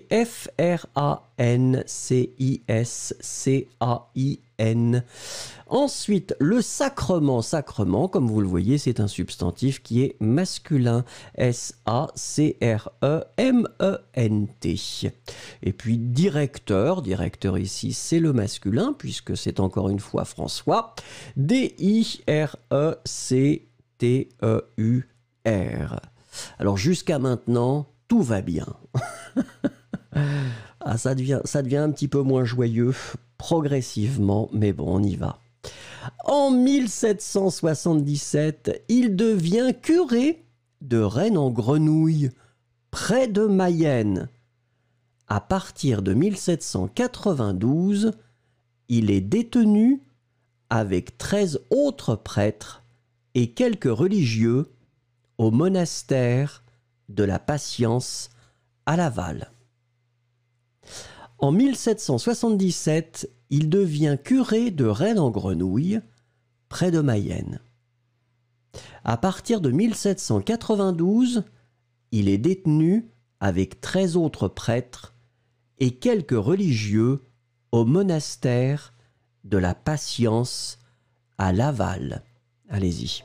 Ensuite, le sacrement. Sacrement, comme vous le voyez, c'est un substantif qui est masculin. S-A-C-R-E-M-E-N-T. Et puis directeur. Directeur ici, c'est le masculin, puisque c'est encore une fois François. D-I-R-E-C-T-E-U-R. Alors jusqu'à maintenant, tout va bien. (laughs) ah, ça devient, ça devient un petit peu moins joyeux progressivement, mais bon, on y va. En 1777, il devient curé de Rennes en Grenouille, près de Mayenne. À partir de 1792, il est détenu avec 13 autres prêtres et quelques religieux au monastère de la Patience à Laval. En 1777, il devient curé de Rennes en Grenouille, près de Mayenne. À partir de 1792, il est détenu avec 13 autres prêtres et quelques religieux au monastère de la Patience à Laval. Allez-y.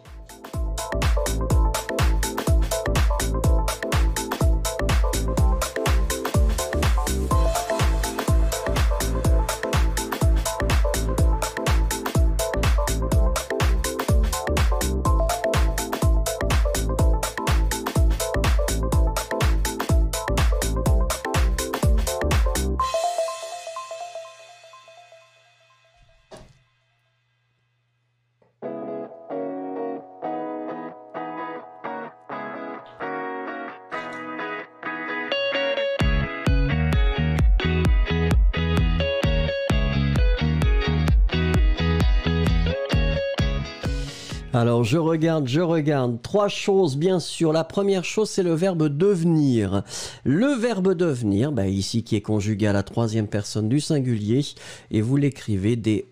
Je regarde, je regarde. Trois choses bien sûr. La première chose c'est le verbe devenir. Le verbe devenir, bah, ici qui est conjugué à la troisième personne du singulier et vous l'écrivez D-E-V-I-E-N-T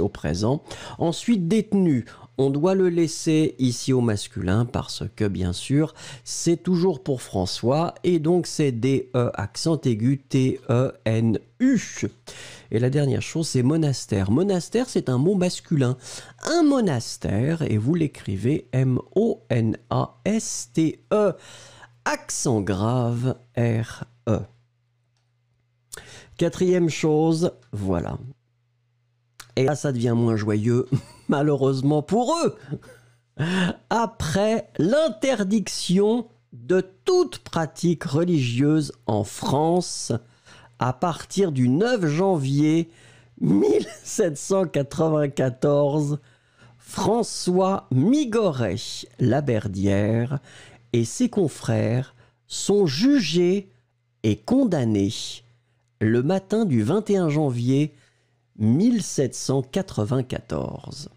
au présent. Ensuite détenu. On doit le laisser ici au masculin parce que bien sûr c'est toujours pour François et donc c'est D-E accent aigu T-E-N-U. Et la dernière chose, c'est monastère. Monastère, c'est un mot masculin. Un monastère, et vous l'écrivez M-O-N-A-S-T-E. Accent grave R-E. Quatrième chose, voilà. Et là, ça devient moins joyeux, (laughs) malheureusement pour eux. Après l'interdiction de toute pratique religieuse en France, à partir du 9 janvier 1794, François Migoret Laberdière et ses confrères sont jugés et condamnés le matin du 21 janvier 1794.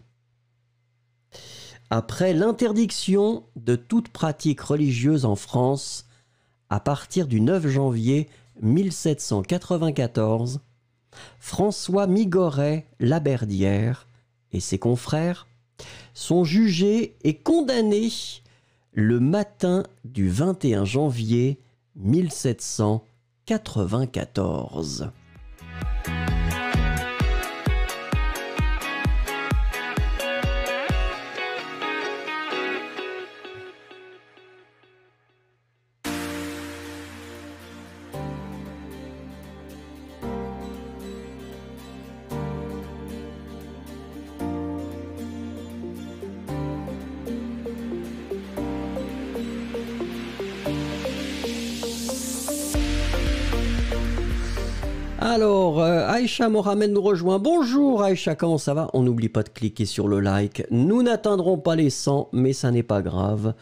Après l'interdiction de toute pratique religieuse en France à partir du 9 janvier 1794, François Migoret Laberdière et ses confrères sont jugés et condamnés le matin du 21 janvier 1794. Alors, euh, Aïcha Mohamed nous rejoint. Bonjour Aïcha, comment ça va? On n'oublie pas de cliquer sur le like. Nous n'atteindrons pas les 100, mais ça n'est pas grave.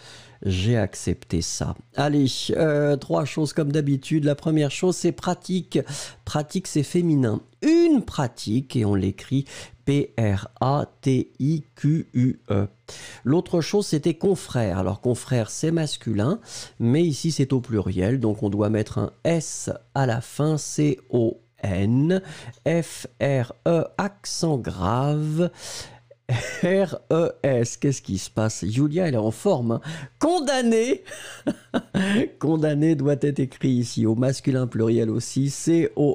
J'ai accepté ça. Allez, euh, trois choses comme d'habitude. La première chose, c'est pratique. Pratique, c'est féminin. Une pratique, et on l'écrit P-R-A-T-I-Q-U-E. L'autre chose, c'était confrère. Alors, confrère, c'est masculin, mais ici, c'est au pluriel. Donc, on doit mettre un S à la fin, C-O. N, F, R, E, accent grave. R-E-S, qu'est-ce qui se passe? Julia, elle est en forme. Hein. Condamné (laughs) Condamné doit être écrit ici, au masculin pluriel aussi. C-O-N-D-A-M-N-E,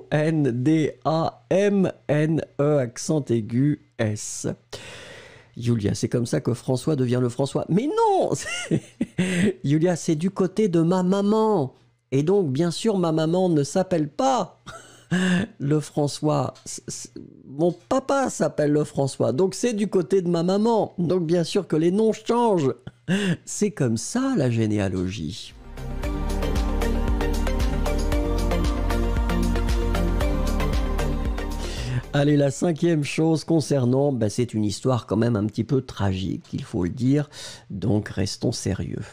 accent aigu, S. Julia, c'est comme ça que François devient le François. Mais non (laughs) Julia, c'est du côté de ma maman. Et donc, bien sûr, ma maman ne s'appelle pas (laughs) le François. Mon papa s'appelle le François, donc c'est du côté de ma maman. Donc bien sûr que les noms changent. C'est comme ça la généalogie. Allez, la cinquième chose concernant, ben, c'est une histoire quand même un petit peu tragique, il faut le dire, donc restons sérieux.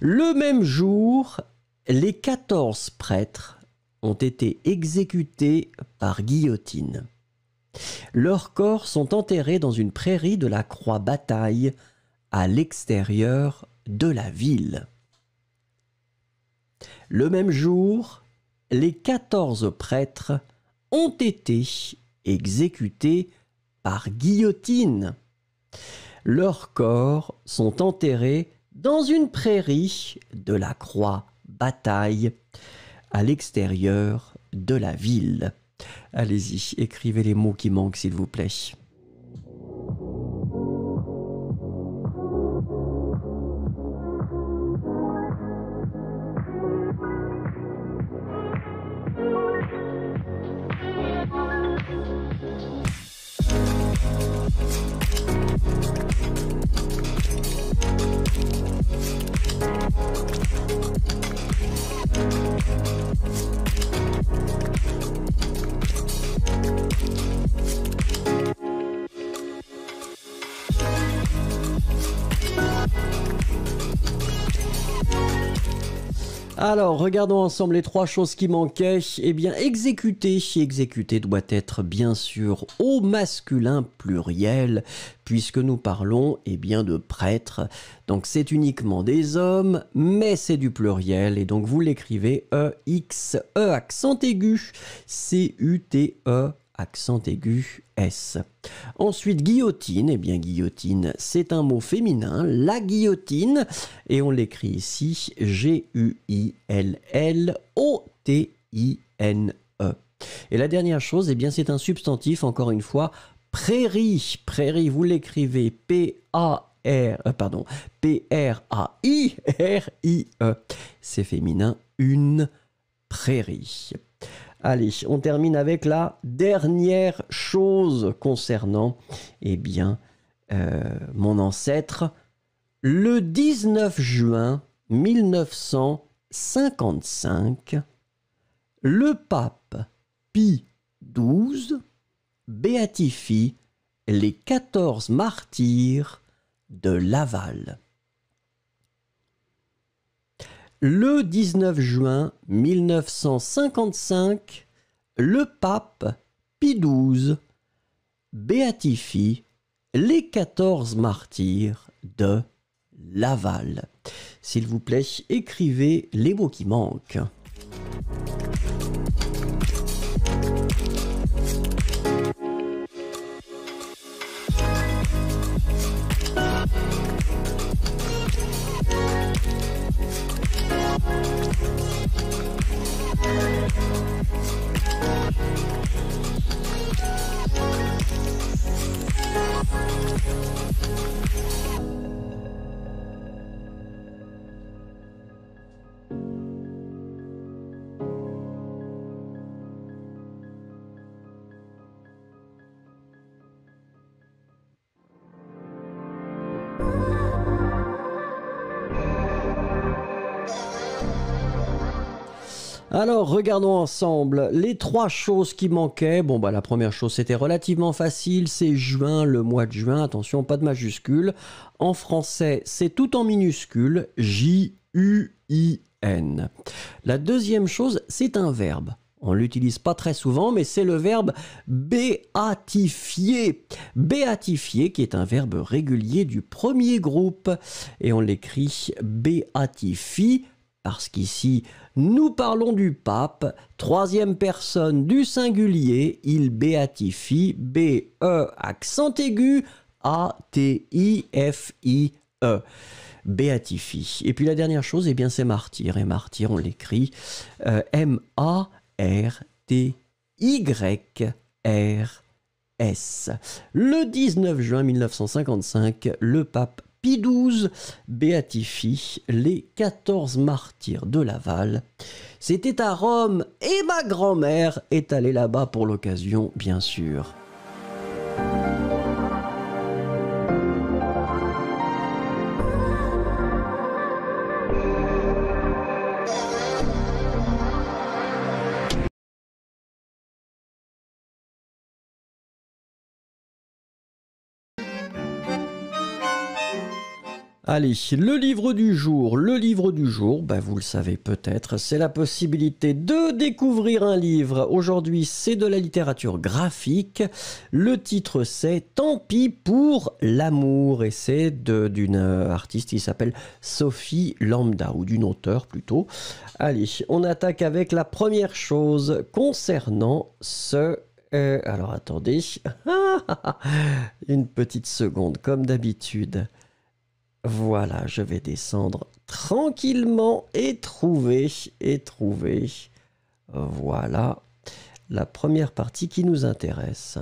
Le même jour, les 14 prêtres ont été exécutés par guillotine. Leurs corps sont enterrés dans une prairie de la Croix-Bataille à l'extérieur de la ville. Le même jour, les quatorze prêtres ont été exécutés par guillotine. Leurs corps sont enterrés dans une prairie de la Croix-Bataille à l'extérieur de la ville. Allez-y, écrivez les mots qui manquent s'il vous plaît. Regardons ensemble les trois choses qui manquaient. Eh bien, exécuter. Exécuter doit être bien sûr au masculin pluriel, puisque nous parlons eh bien, de prêtre. Donc, c'est uniquement des hommes, mais c'est du pluriel. Et donc, vous l'écrivez E-X-E, accent aigu, C-U-T-E, accent aigu S. Ensuite, guillotine. Eh bien, guillotine, c'est un mot féminin, la guillotine. Et on l'écrit ici G-U-I-L-L-O-T-I-N-E. Et la dernière chose, eh bien, c'est un substantif, encore une fois, prairie. Prairie, vous l'écrivez P-A-R, euh, pardon, P-R-A-I-R-I-E. C'est féminin, une prairie. Allez, on termine avec la dernière chose concernant, eh bien, euh, mon ancêtre. Le 19 juin 1955, le pape Pie XII béatifie les 14 martyrs de Laval. Le 19 juin 1955, le pape Pie XII béatifie les 14 martyrs de Laval. S'il vous plaît, écrivez les mots qui manquent. Thank you. Alors, regardons ensemble les trois choses qui manquaient. Bon, bah, la première chose, c'était relativement facile. C'est juin, le mois de juin. Attention, pas de majuscule. En français, c'est tout en minuscule. J-U-I-N. La deuxième chose, c'est un verbe. On l'utilise pas très souvent, mais c'est le verbe béatifier. Béatifier, qui est un verbe régulier du premier groupe. Et on l'écrit béatifie, parce qu'ici, nous parlons du pape, troisième personne du singulier, il béatifie, B-E, accent aigu, A-T-I-F-I-E. Béatifie. Et puis la dernière chose, eh bien c'est martyr. Et martyr, on l'écrit euh, M-A-R-T-Y-R-S. Le 19 juin 1955, le pape XII béatifie les 14 martyrs de Laval. C'était à Rome et ma grand-mère est allée là-bas pour l'occasion, bien sûr. Allez, le livre du jour. Le livre du jour, ben vous le savez peut-être, c'est la possibilité de découvrir un livre. Aujourd'hui, c'est de la littérature graphique. Le titre, c'est Tant pis pour l'amour. Et c'est d'une artiste qui s'appelle Sophie Lambda, ou d'une auteure plutôt. Allez, on attaque avec la première chose concernant ce euh, alors attendez, (laughs) une petite seconde, comme d'habitude. Voilà, je vais descendre tranquillement et trouver, et trouver, voilà, la première partie qui nous intéresse.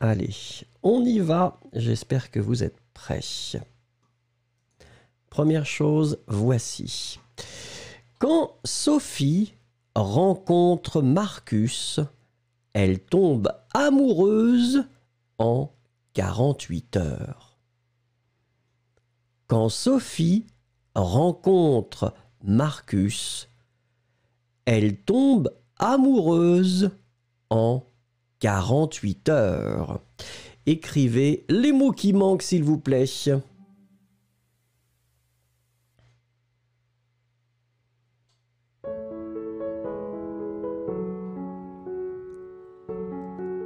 Allez, on y va, j'espère que vous êtes prêts. Première chose, voici. Quand Sophie rencontre Marcus, elle tombe amoureuse en 48 heures. Quand Sophie rencontre Marcus, elle tombe amoureuse en 48 heures. Écrivez les mots qui manquent, s'il vous plaît.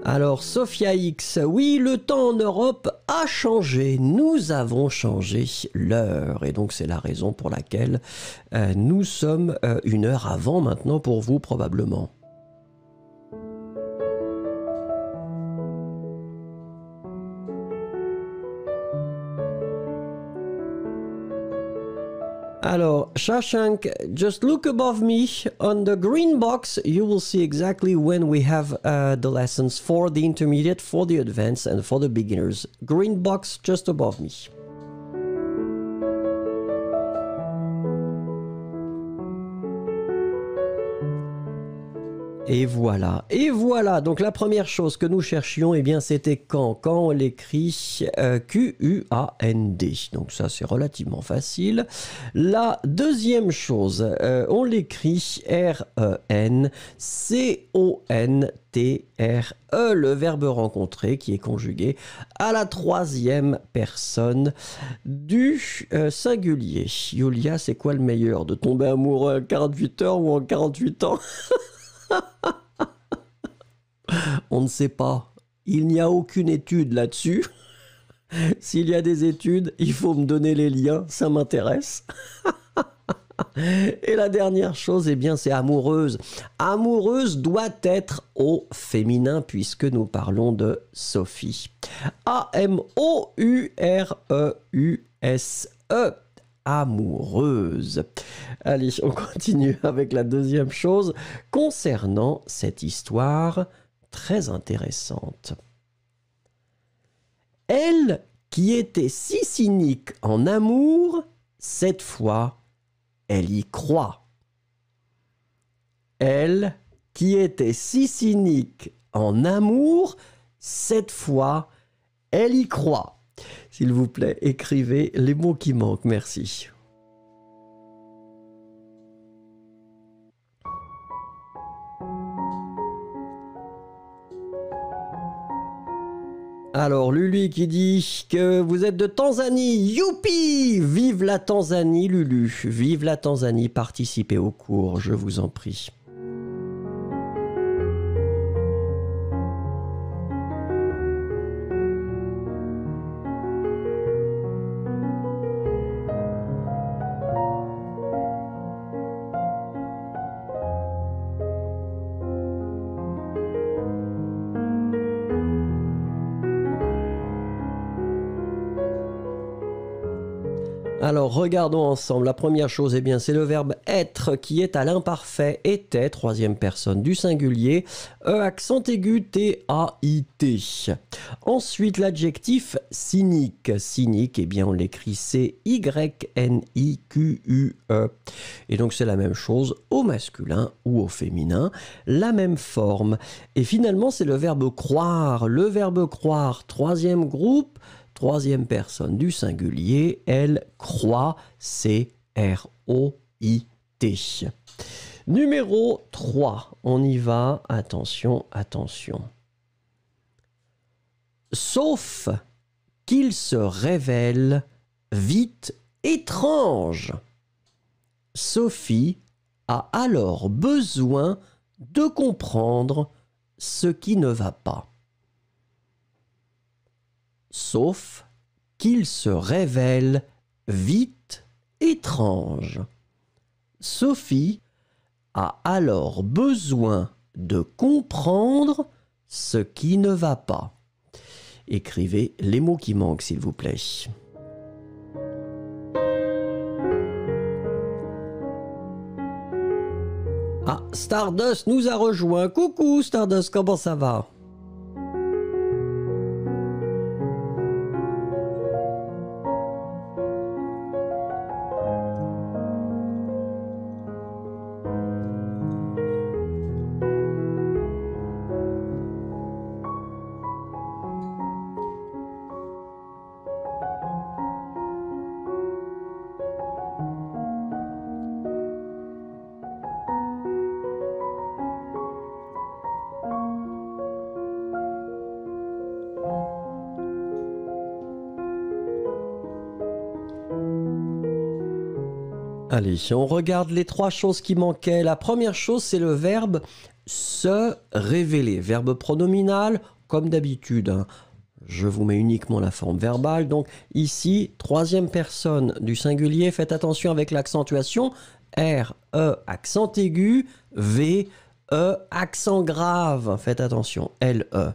Alors, Sophia X, oui, le temps en Europe a changé. Nous avons changé l'heure. Et donc, c'est la raison pour laquelle euh, nous sommes euh, une heure avant maintenant pour vous, probablement. Alors, Shashank, just look above me on the green box. You will see exactly when we have uh, the lessons for the intermediate, for the advanced, and for the beginners. Green box just above me. Et voilà, et voilà. Donc la première chose que nous cherchions, eh bien, c'était quand? Quand on l'écrit euh, Q-U-A-N-D. Donc ça, c'est relativement facile. La deuxième chose, euh, on l'écrit R-E-N-C-O-N-T-R-E, le verbe rencontrer qui est conjugué à la troisième personne du euh, singulier. Yulia, c'est quoi le meilleur De tomber amoureux en 48 heures ou en 48 ans? (laughs) (laughs) On ne sait pas. Il n'y a aucune étude là-dessus. (laughs) S'il y a des études, il faut me donner les liens, ça m'intéresse. (laughs) Et la dernière chose, eh bien, c'est amoureuse. Amoureuse doit être au féminin puisque nous parlons de Sophie. A-M-O-U-R-E-U-S-E. Amoureuse. Allez, on continue avec la deuxième chose concernant cette histoire très intéressante. Elle qui était si cynique en amour, cette fois, elle y croit. Elle qui était si cynique en amour, cette fois, elle y croit. S'il vous plaît, écrivez les mots qui manquent. Merci. Alors, Lulu qui dit que vous êtes de Tanzanie. Youpi Vive la Tanzanie, Lulu. Vive la Tanzanie. Participez au cours, je vous en prie. Alors regardons ensemble. La première chose, eh bien, c'est le verbe être qui est à l'imparfait était, troisième personne du singulier, E accent aigu T-A-I-T. Ensuite, l'adjectif cynique. Cynique, eh bien, on l'écrit C-Y-N-I-Q-U-E. Et donc, c'est la même chose au masculin ou au féminin. La même forme. Et finalement, c'est le verbe croire. Le verbe croire, troisième groupe troisième personne du singulier, elle croit, C-R-O-I-T. Numéro 3, on y va, attention, attention. Sauf qu'il se révèle vite étrange. Sophie a alors besoin de comprendre ce qui ne va pas sauf qu'il se révèle vite étrange. Sophie a alors besoin de comprendre ce qui ne va pas. Écrivez les mots qui manquent, s'il vous plaît. Ah, Stardust nous a rejoint. Coucou Stardust, comment ça va? Allez, si on regarde les trois choses qui manquaient, la première chose, c'est le verbe se révéler. Verbe pronominal, comme d'habitude, hein, je vous mets uniquement la forme verbale. Donc ici, troisième personne du singulier, faites attention avec l'accentuation. R, E, accent aigu, V, E, accent grave. Faites attention, L, E.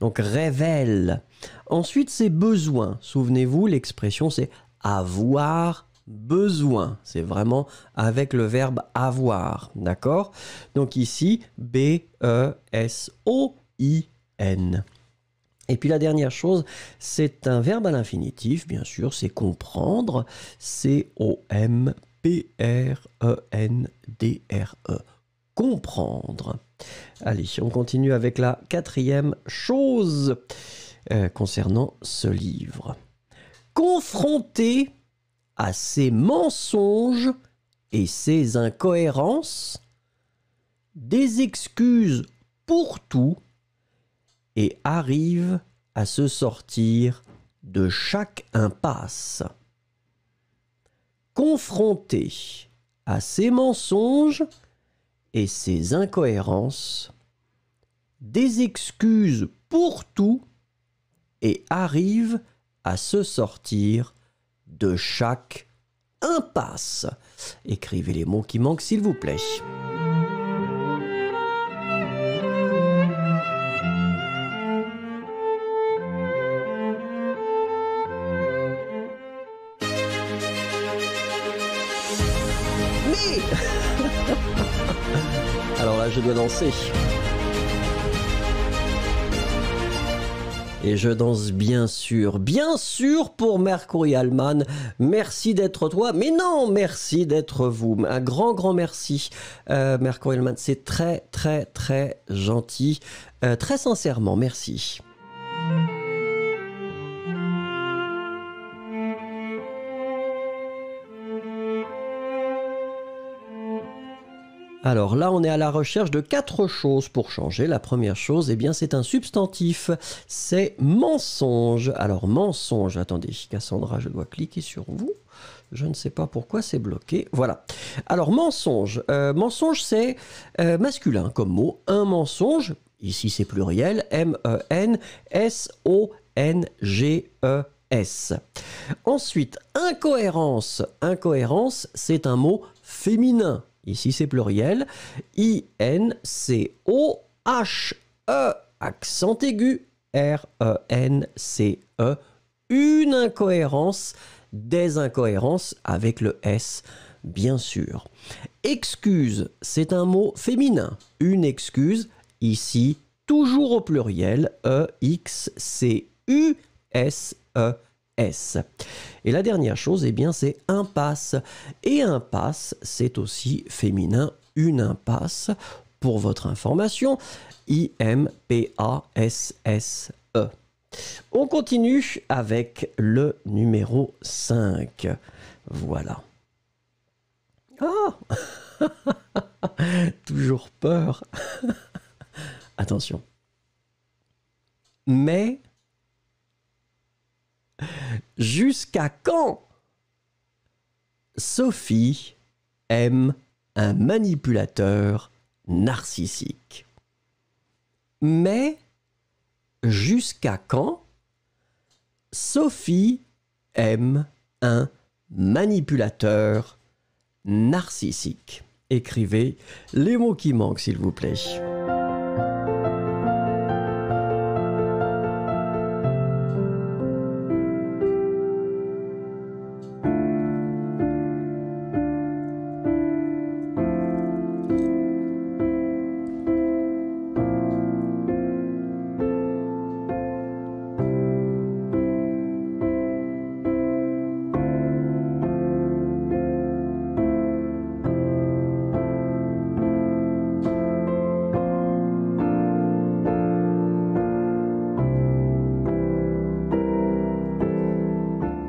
Donc révèle. Ensuite, c'est besoin. Souvenez-vous, l'expression c'est avoir besoin. C'est vraiment avec le verbe avoir. D'accord? Donc ici, B, E, S, O, I, N. Et puis la dernière chose, c'est un verbe à l'infinitif, bien sûr, c'est comprendre. C-O-M-P-R-E-N-D-R-E. Comprendre. Allez, on continue avec la quatrième chose euh, concernant ce livre. Confronter à ses mensonges et ses incohérences, des excuses pour tout et arrive à se sortir de chaque impasse. Confronté à ses mensonges et ses incohérences, des excuses pour tout et arrive à se sortir de chaque impasse. Écrivez les mots qui manquent s'il vous plaît. (laughs) Alors là, je dois danser. Et je danse bien sûr, bien sûr pour Mercury Allman. Merci d'être toi, mais non, merci d'être vous. Un grand, grand merci, euh, Mercury Allman. C'est très, très, très gentil. Euh, très sincèrement, merci. Alors là, on est à la recherche de quatre choses pour changer. La première chose, eh bien, c'est un substantif. C'est mensonge. Alors, mensonge, attendez, Cassandra, je dois cliquer sur vous. Je ne sais pas pourquoi c'est bloqué. Voilà. Alors, mensonge. Euh, mensonge, c'est euh, masculin comme mot. Un mensonge, ici c'est pluriel, M-E-N-S-O-N-G-E-S. Ensuite, incohérence. Incohérence, c'est un mot féminin. Ici, c'est pluriel. I-N-C-O-H-E, accent aigu, R-E-N-C-E. Une incohérence, des incohérences avec le S, bien sûr. Excuse, c'est un mot féminin. Une excuse, ici, toujours au pluriel, E-X-C-U-S-E. S. Et la dernière chose, eh bien, c'est impasse. Et impasse, c'est aussi féminin, une impasse. Pour votre information, I-M-P-A-S-S-E. On continue avec le numéro 5. Voilà. Ah (laughs) Toujours peur. (laughs) Attention. Mais Jusqu'à quand Sophie aime un manipulateur narcissique? Mais jusqu'à quand Sophie aime un manipulateur narcissique? Écrivez les mots qui manquent, s'il vous plaît.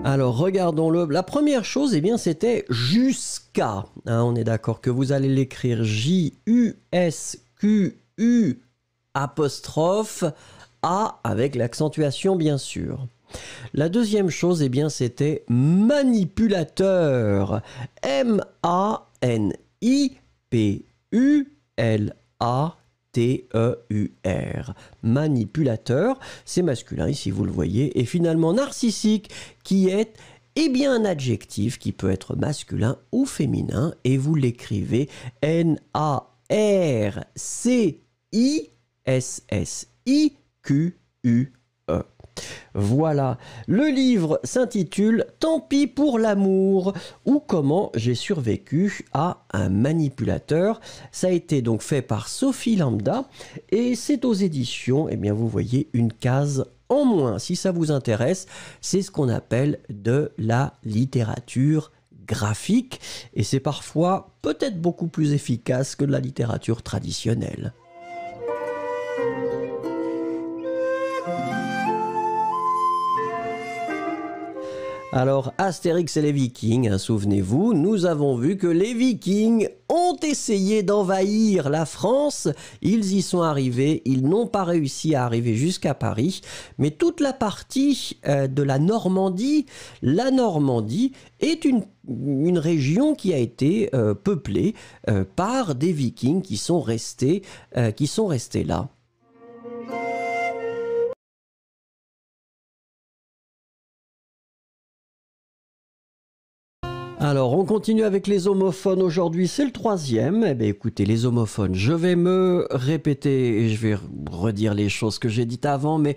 Alors regardons-le. La première chose, eh bien, c'était jusqu'à. Hein, on est d'accord que vous allez l'écrire J-U-S-Q-U apostrophe A avec l'accentuation, bien sûr. La deuxième chose, eh bien, c'était manipulateur. M-A-N-I-P-U-L-A T-E-U-R. Manipulateur, c'est masculin ici vous le voyez. Et finalement narcissique qui est eh bien un adjectif qui peut être masculin ou féminin et vous l'écrivez N-A-R-C-I-S-S-I-Q-U voilà, le livre s'intitule Tant pis pour l'amour ou comment j'ai survécu à un manipulateur. Ça a été donc fait par Sophie Lambda et c'est aux éditions, et eh bien vous voyez une case en moins. Si ça vous intéresse, c'est ce qu'on appelle de la littérature graphique et c'est parfois peut-être beaucoup plus efficace que de la littérature traditionnelle. Alors, Astérix et les Vikings, souvenez-vous, nous avons vu que les Vikings ont essayé d'envahir la France. Ils y sont arrivés, ils n'ont pas réussi à arriver jusqu'à Paris, mais toute la partie euh, de la Normandie, la Normandie est une, région qui a été euh, peuplée euh, par des Vikings qui sont restés, qui sont restés là. Alors, on continue avec les homophones aujourd'hui. C'est le troisième. Eh bien, écoutez, les homophones, je vais me répéter et je vais redire les choses que j'ai dites avant, mais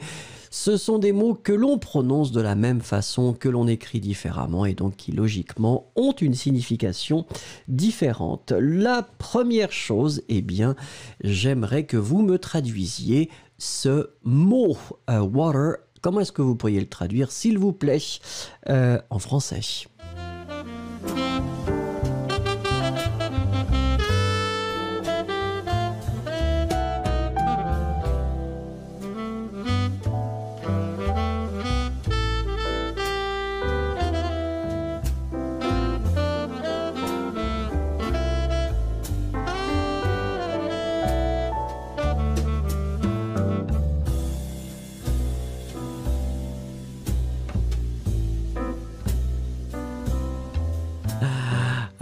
ce sont des mots que l'on prononce de la même façon, que l'on écrit différemment et donc qui logiquement ont une signification différente. La première chose, eh bien, j'aimerais que vous me traduisiez ce mot euh, water. Comment est-ce que vous pourriez le traduire, s'il vous plaît, euh, en français?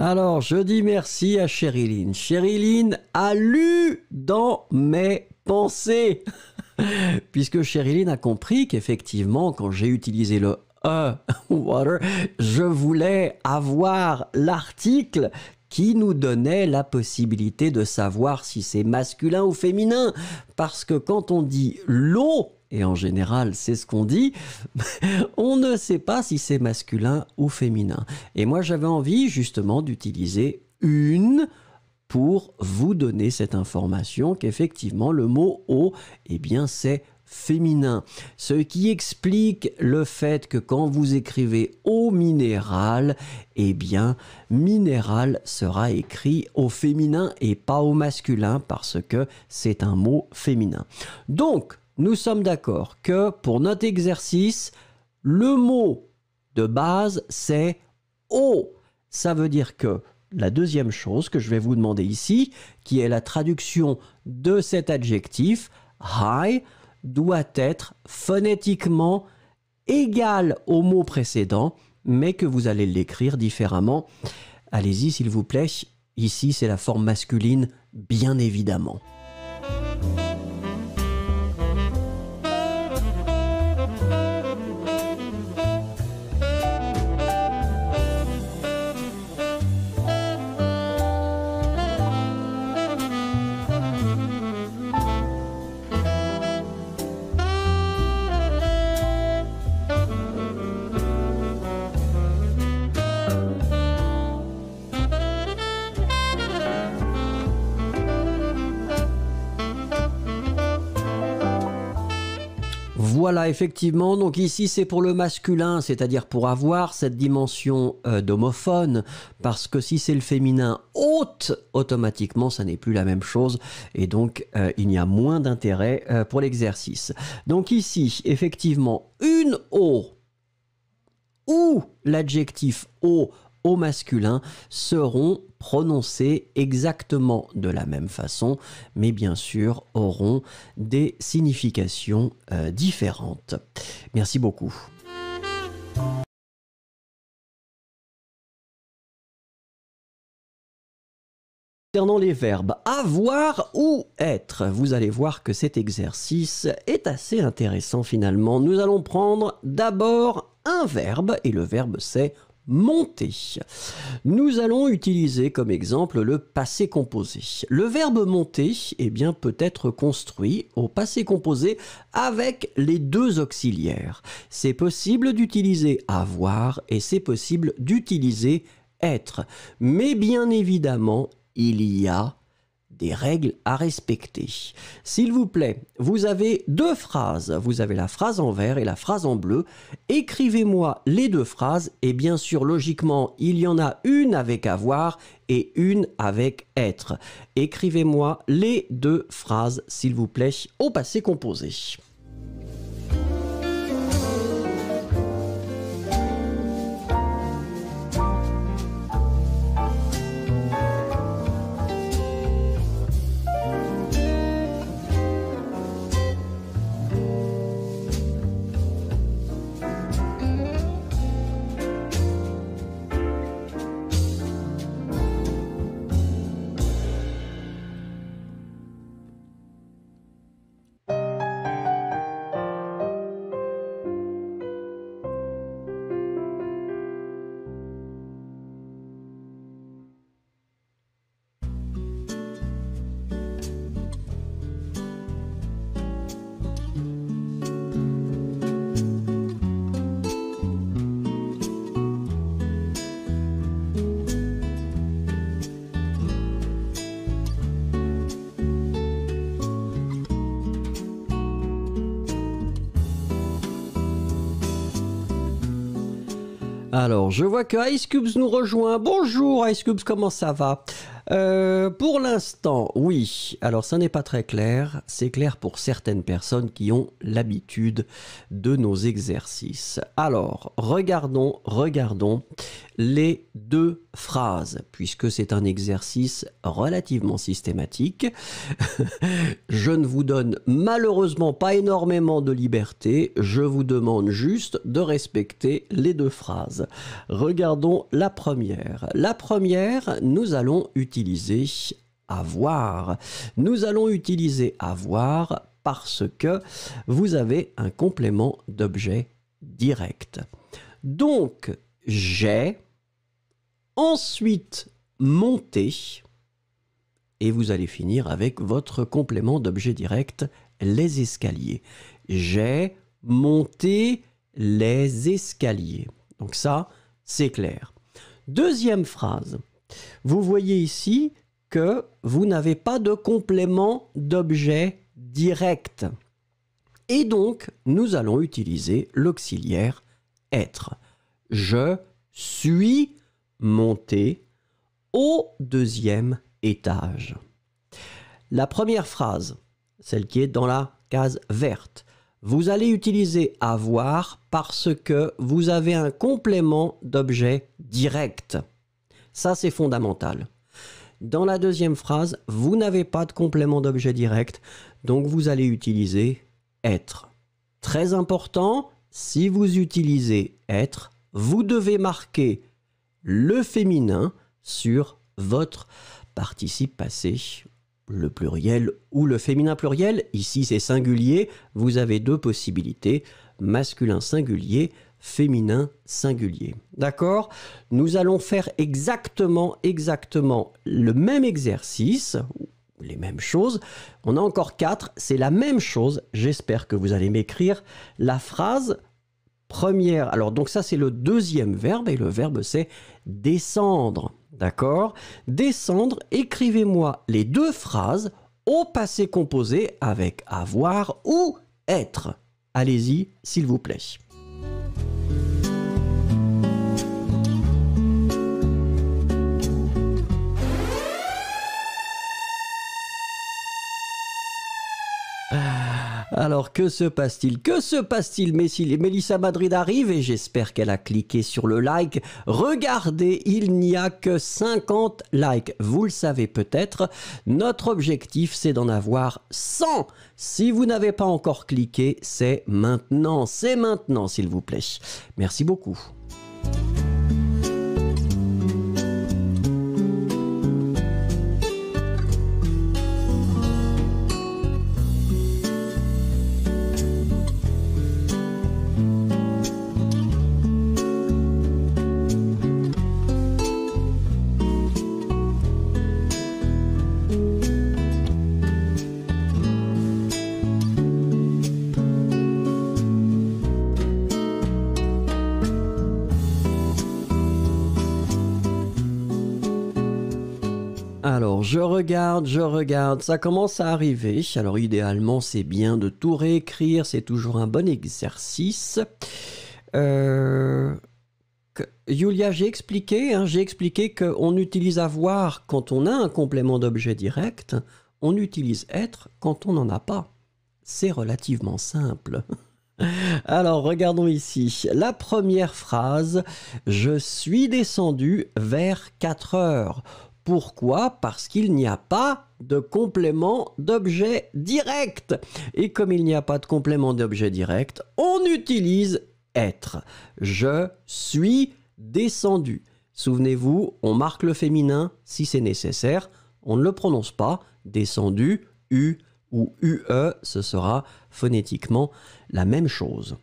Alors, je dis merci à Chériline. Chériline a lu dans mes pensées. (laughs) Puisque Chériline a compris qu'effectivement, quand j'ai utilisé le E, (laughs) water, je voulais avoir l'article qui nous donnait la possibilité de savoir si c'est masculin ou féminin. Parce que quand on dit l'eau, et en général c'est ce qu'on dit, (laughs) on ne sait pas si c'est masculin ou féminin. Et moi j'avais envie justement d'utiliser une pour vous donner cette information qu'effectivement le mot eau, eh bien c'est féminin. Ce qui explique le fait que quand vous écrivez eau minérale, eh bien minéral sera écrit au féminin et pas au masculin parce que c'est un mot féminin. Donc, nous sommes d'accord que pour notre exercice, le mot de base, c'est eau. Ça veut dire que la deuxième chose que je vais vous demander ici, qui est la traduction de cet adjectif, high, doit être phonétiquement égal au mot précédent, mais que vous allez l'écrire différemment. Allez-y, s'il vous plaît. Ici, c'est la forme masculine, bien évidemment. Effectivement. Donc ici, c'est pour le masculin, c'est-à-dire pour avoir cette dimension euh, d'homophone, parce que si c'est le féminin haute, automatiquement, ça n'est plus la même chose, et donc euh, il y a moins d'intérêt euh, pour l'exercice. Donc ici, effectivement, une eau ou l'adjectif eau au masculin seront prononcés exactement de la même façon, mais bien sûr auront des significations euh, différentes. Merci beaucoup. Concernant les verbes avoir ou être, vous allez voir que cet exercice est assez intéressant finalement. Nous allons prendre d'abord un verbe et le verbe c'est monter. Nous allons utiliser comme exemple le passé composé. Le verbe monter eh bien, peut être construit au passé composé avec les deux auxiliaires. C'est possible d'utiliser avoir et c'est possible d'utiliser être. Mais bien évidemment, il y a des règles à respecter. S'il vous plaît, vous avez deux phrases. Vous avez la phrase en vert et la phrase en bleu. Écrivez-moi les deux phrases et bien sûr, logiquement, il y en a une avec avoir et une avec être. Écrivez-moi les deux phrases, s'il vous plaît, au passé composé. Alors, je vois que Ice Cubes nous rejoint. Bonjour Ice Cubes, comment ça va? Euh, pour l'instant, oui. Alors, ça n'est pas très clair. C'est clair pour certaines personnes qui ont l'habitude de nos exercices. Alors, regardons, regardons les deux phrases, puisque c'est un exercice relativement systématique. (laughs) je ne vous donne malheureusement pas énormément de liberté. Je vous demande juste de respecter les deux phrases. Regardons la première. La première, nous allons utiliser avoir. Nous allons utiliser avoir parce que vous avez un complément d'objet direct. Donc, j'ai, ensuite monté, et vous allez finir avec votre complément d'objet direct, les escaliers. J'ai monté les escaliers. Donc ça, c'est clair. Deuxième phrase. Vous voyez ici que vous n'avez pas de complément d'objet direct. Et donc, nous allons utiliser l'auxiliaire être. Je suis monté au deuxième étage. La première phrase, celle qui est dans la case verte, vous allez utiliser avoir parce que vous avez un complément d'objet direct. Ça, c'est fondamental. Dans la deuxième phrase, vous n'avez pas de complément d'objet direct, donc vous allez utiliser être. Très important, si vous utilisez être, vous devez marquer le féminin sur votre participe passé, le pluriel ou le féminin pluriel. Ici, c'est singulier. Vous avez deux possibilités, masculin singulier, féminin singulier. D'accord? Nous allons faire exactement, exactement le même exercice, les mêmes choses. On a encore quatre, c'est la même chose. J'espère que vous allez m'écrire la phrase première. Alors donc ça c'est le deuxième verbe et le verbe c'est descendre. D'accord? Descendre, écrivez-moi les deux phrases au passé composé avec avoir ou être. Allez-y, s'il vous plaît. Alors, que se passe-t-il? Que se passe-t-il? Mélissa Madrid arrive et j'espère qu'elle a cliqué sur le like. Regardez, il n'y a que 50 likes. Vous le savez peut-être, notre objectif c'est d'en avoir 100. Si vous n'avez pas encore cliqué, c'est maintenant. C'est maintenant, s'il vous plaît. Merci beaucoup. Je regarde, je regarde, ça commence à arriver. Alors, idéalement, c'est bien de tout réécrire, c'est toujours un bon exercice. Euh, Julia, j'ai expliqué, hein, j'ai expliqué qu'on utilise avoir quand on a un complément d'objet direct, on utilise être quand on n'en a pas. C'est relativement simple. (laughs) Alors, regardons ici. La première phrase, je suis descendu vers 4 heures. Pourquoi Parce qu'il n'y a pas de complément d'objet direct. Et comme il n'y a pas de complément d'objet direct, on utilise être. Je suis descendu. Souvenez-vous, on marque le féminin si c'est nécessaire. On ne le prononce pas. Descendu, U ou UE, ce sera phonétiquement la même chose.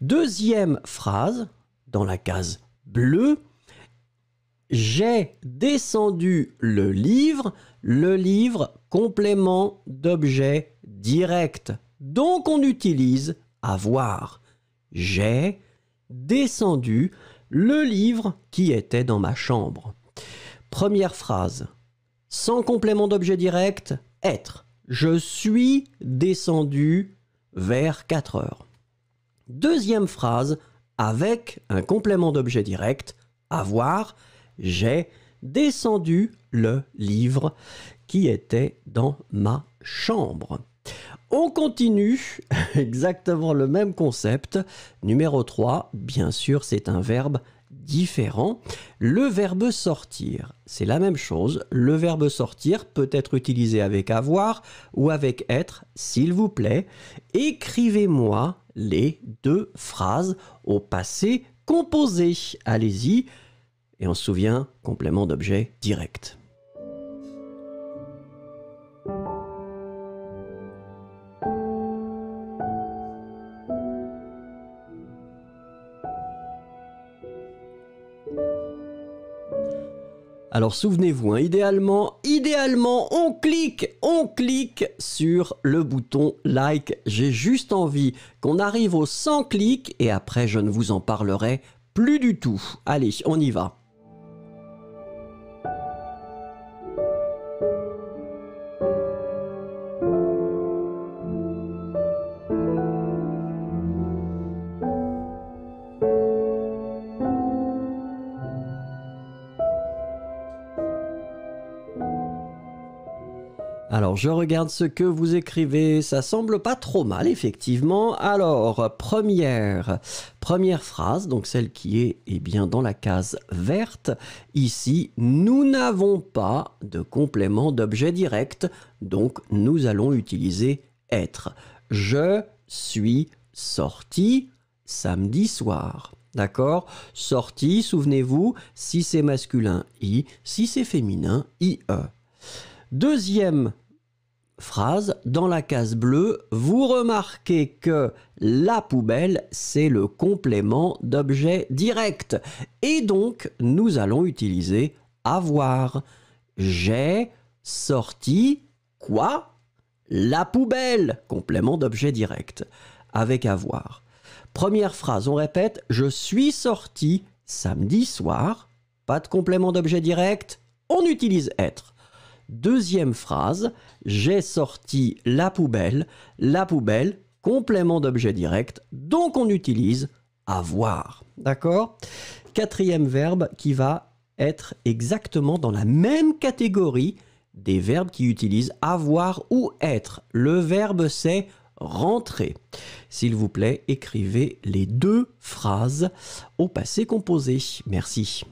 Deuxième phrase, dans la case bleue, j'ai descendu le livre, le livre complément d'objet direct. Donc on utilise avoir. J'ai descendu le livre qui était dans ma chambre. Première phrase. Sans complément d'objet direct, être. Je suis descendu vers 4 heures. Deuxième phrase, avec un complément d'objet direct, avoir, j'ai descendu le livre qui était dans ma chambre. On continue, (laughs) exactement le même concept. Numéro 3, bien sûr, c'est un verbe différent. Le verbe sortir, c'est la même chose. Le verbe sortir peut être utilisé avec avoir ou avec être, s'il vous plaît. Écrivez-moi les deux phrases au passé composé. Allez-y. Et on se souvient, complément d'objet direct. Alors souvenez-vous, hein, idéalement, idéalement, on clique, on clique sur le bouton like. J'ai juste envie qu'on arrive aux 100 clics et après je ne vous en parlerai plus du tout. Allez, on y va. Je regarde ce que vous écrivez. Ça semble pas trop mal, effectivement. Alors, première, première phrase, donc celle qui est eh bien, dans la case verte. Ici, nous n'avons pas de complément d'objet direct, donc nous allons utiliser être. Je suis sorti samedi soir. D'accord? Sorti, souvenez-vous, si c'est masculin, I, si c'est féminin, IE. Deuxième phrase, dans la case bleue, vous remarquez que la poubelle, c'est le complément d'objet direct. Et donc, nous allons utiliser avoir. J'ai sorti quoi? La poubelle, complément d'objet direct, avec avoir. Première phrase, on répète, je suis sorti samedi soir, pas de complément d'objet direct, on utilise être. Deuxième phrase, j'ai sorti la poubelle. La poubelle, complément d'objet direct, donc on utilise avoir. D'accord? Quatrième verbe qui va être exactement dans la même catégorie des verbes qui utilisent avoir ou être. Le verbe c'est rentrer. S'il vous plaît, écrivez les deux phrases au passé composé. Merci.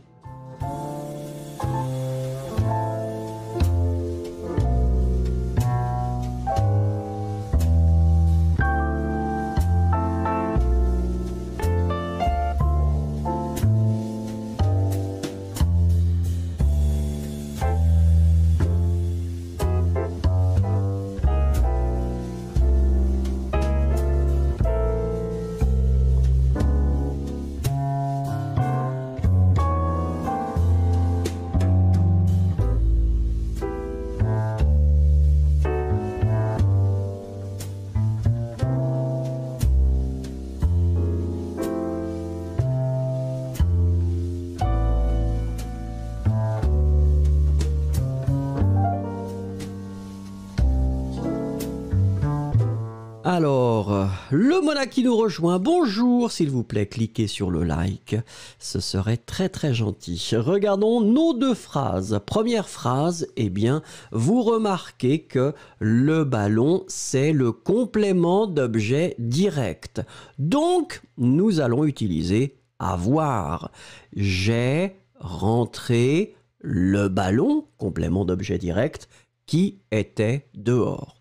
Le Mona qui nous rejoint, bonjour, s'il vous plaît, cliquez sur le like, ce serait très très gentil. Regardons nos deux phrases. Première phrase, eh bien, vous remarquez que le ballon, c'est le complément d'objet direct. Donc, nous allons utiliser avoir. J'ai rentré le ballon, complément d'objet direct, qui était dehors.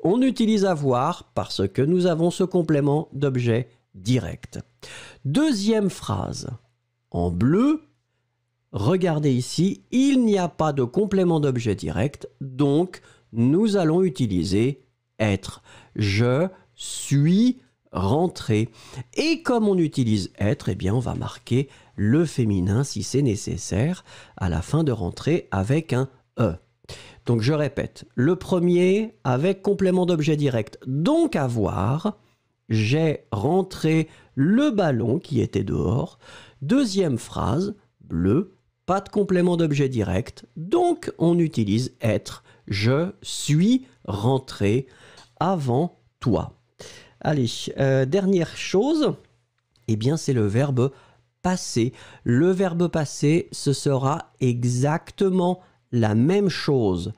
On utilise avoir parce que nous avons ce complément d'objet direct. Deuxième phrase. En bleu, regardez ici, il n'y a pas de complément d'objet direct, donc nous allons utiliser être. Je suis rentré. Et comme on utilise être, eh bien on va marquer le féminin si c'est nécessaire à la fin de rentrer avec un E. Donc je répète, le premier avec complément d'objet direct, donc avoir, j'ai rentré le ballon qui était dehors. Deuxième phrase, bleu, pas de complément d'objet direct, donc on utilise être, je suis rentré avant toi. Allez, euh, dernière chose, eh bien c'est le verbe passer. Le verbe passer, ce sera exactement la même chose,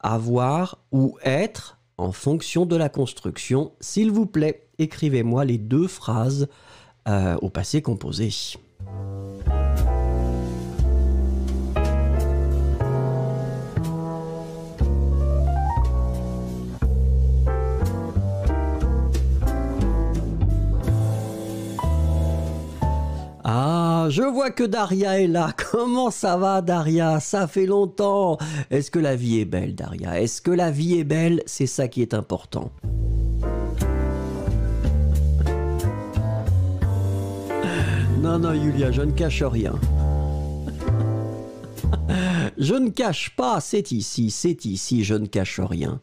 avoir ou être en fonction de la construction. S'il vous plaît, écrivez-moi les deux phrases euh, au passé composé. Je vois que Daria est là. (laughs) Comment ça va, Daria? Ça fait longtemps. Est-ce que la vie est belle, Daria? Est-ce que la vie est belle? C'est ça qui est important. (laughs) Non, non, Julia, je ne cache rien. (laughs) Je ne cache pas, c'est ici, c'est ici, je ne cache rien.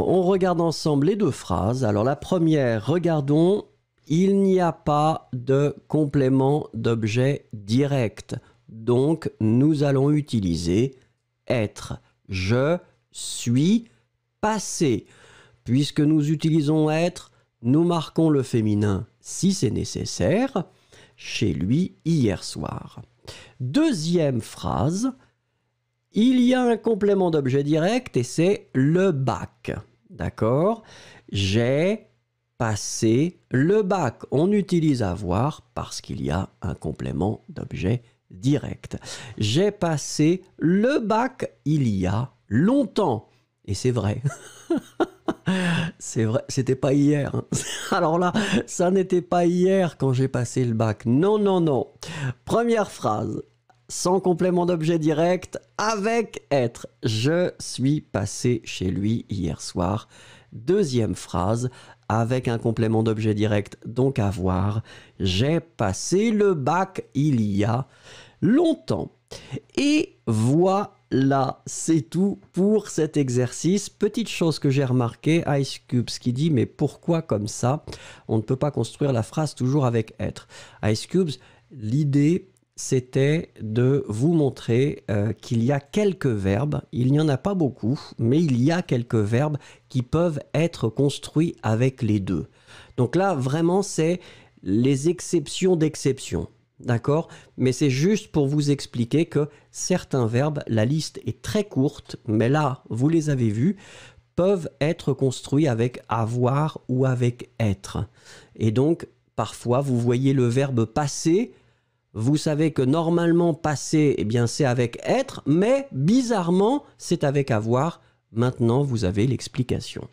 On regarde ensemble les deux phrases. Alors la première, regardons, il n'y a pas de complément d'objet direct. Donc, nous allons utiliser être. Je suis passé. Puisque nous utilisons être, nous marquons le féminin si c'est nécessaire. Chez lui hier soir. Deuxième phrase, il y a un complément d'objet direct et c'est le bac. D'accord? J'ai passé le bac. On utilise avoir parce qu'il y a un complément d'objet direct. J'ai passé le bac il y a longtemps. Et c'est vrai. (laughs) c'est vrai, c'était pas hier. Hein. (laughs) Alors là, ça n'était pas hier quand j'ai passé le bac. Non, non, non. Première phrase sans complément d'objet direct, avec être. Je suis passé chez lui hier soir. Deuxième phrase, avec un complément d'objet direct, donc avoir. J'ai passé le bac il y a longtemps. Et voilà, c'est tout pour cet exercice. Petite chose que j'ai remarqué, Ice Cubes qui dit mais pourquoi comme ça? On ne peut pas construire la phrase toujours avec être. Ice Cubes, l'idée c'était de vous montrer euh, qu'il y a quelques verbes, il n'y en a pas beaucoup, mais il y a quelques verbes qui peuvent être construits avec les deux. Donc là, vraiment, c'est les exceptions d'exception. D'accord? Mais c'est juste pour vous expliquer que certains verbes, la liste est très courte, mais là, vous les avez vus, peuvent être construits avec avoir ou avec être. Et donc, parfois, vous voyez le verbe passer vous savez que normalement passer, eh bien c'est avec être, mais bizarrement c'est avec avoir. Maintenant vous avez l'explication.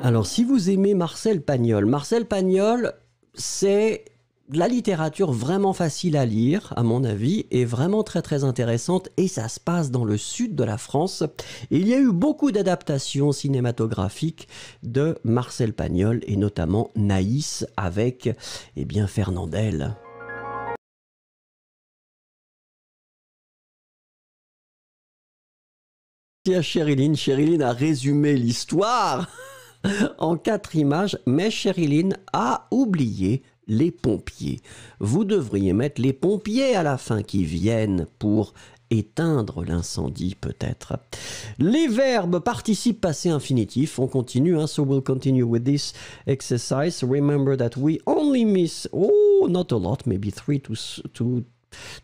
Alors si vous aimez Marcel Pagnol, Marcel Pagnol c'est la littérature vraiment facile à lire, à mon avis, et vraiment très très intéressante, et ça se passe dans le sud de la France. il y a eu beaucoup d'adaptations cinématographiques de Marcel Pagnol, et notamment Naïs avec, eh bien, Fernandel. à Chériline. A résumé l'histoire (laughs) en quatre images, mais Chériline a oublié les pompiers. Vous devriez mettre les pompiers à la fin qui viennent pour éteindre l'incendie peut-être. Les verbes participent passé infinitif, on continue, hein, so we'll continue with this exercise. Remember that we only miss, oh, not a lot, maybe three to, to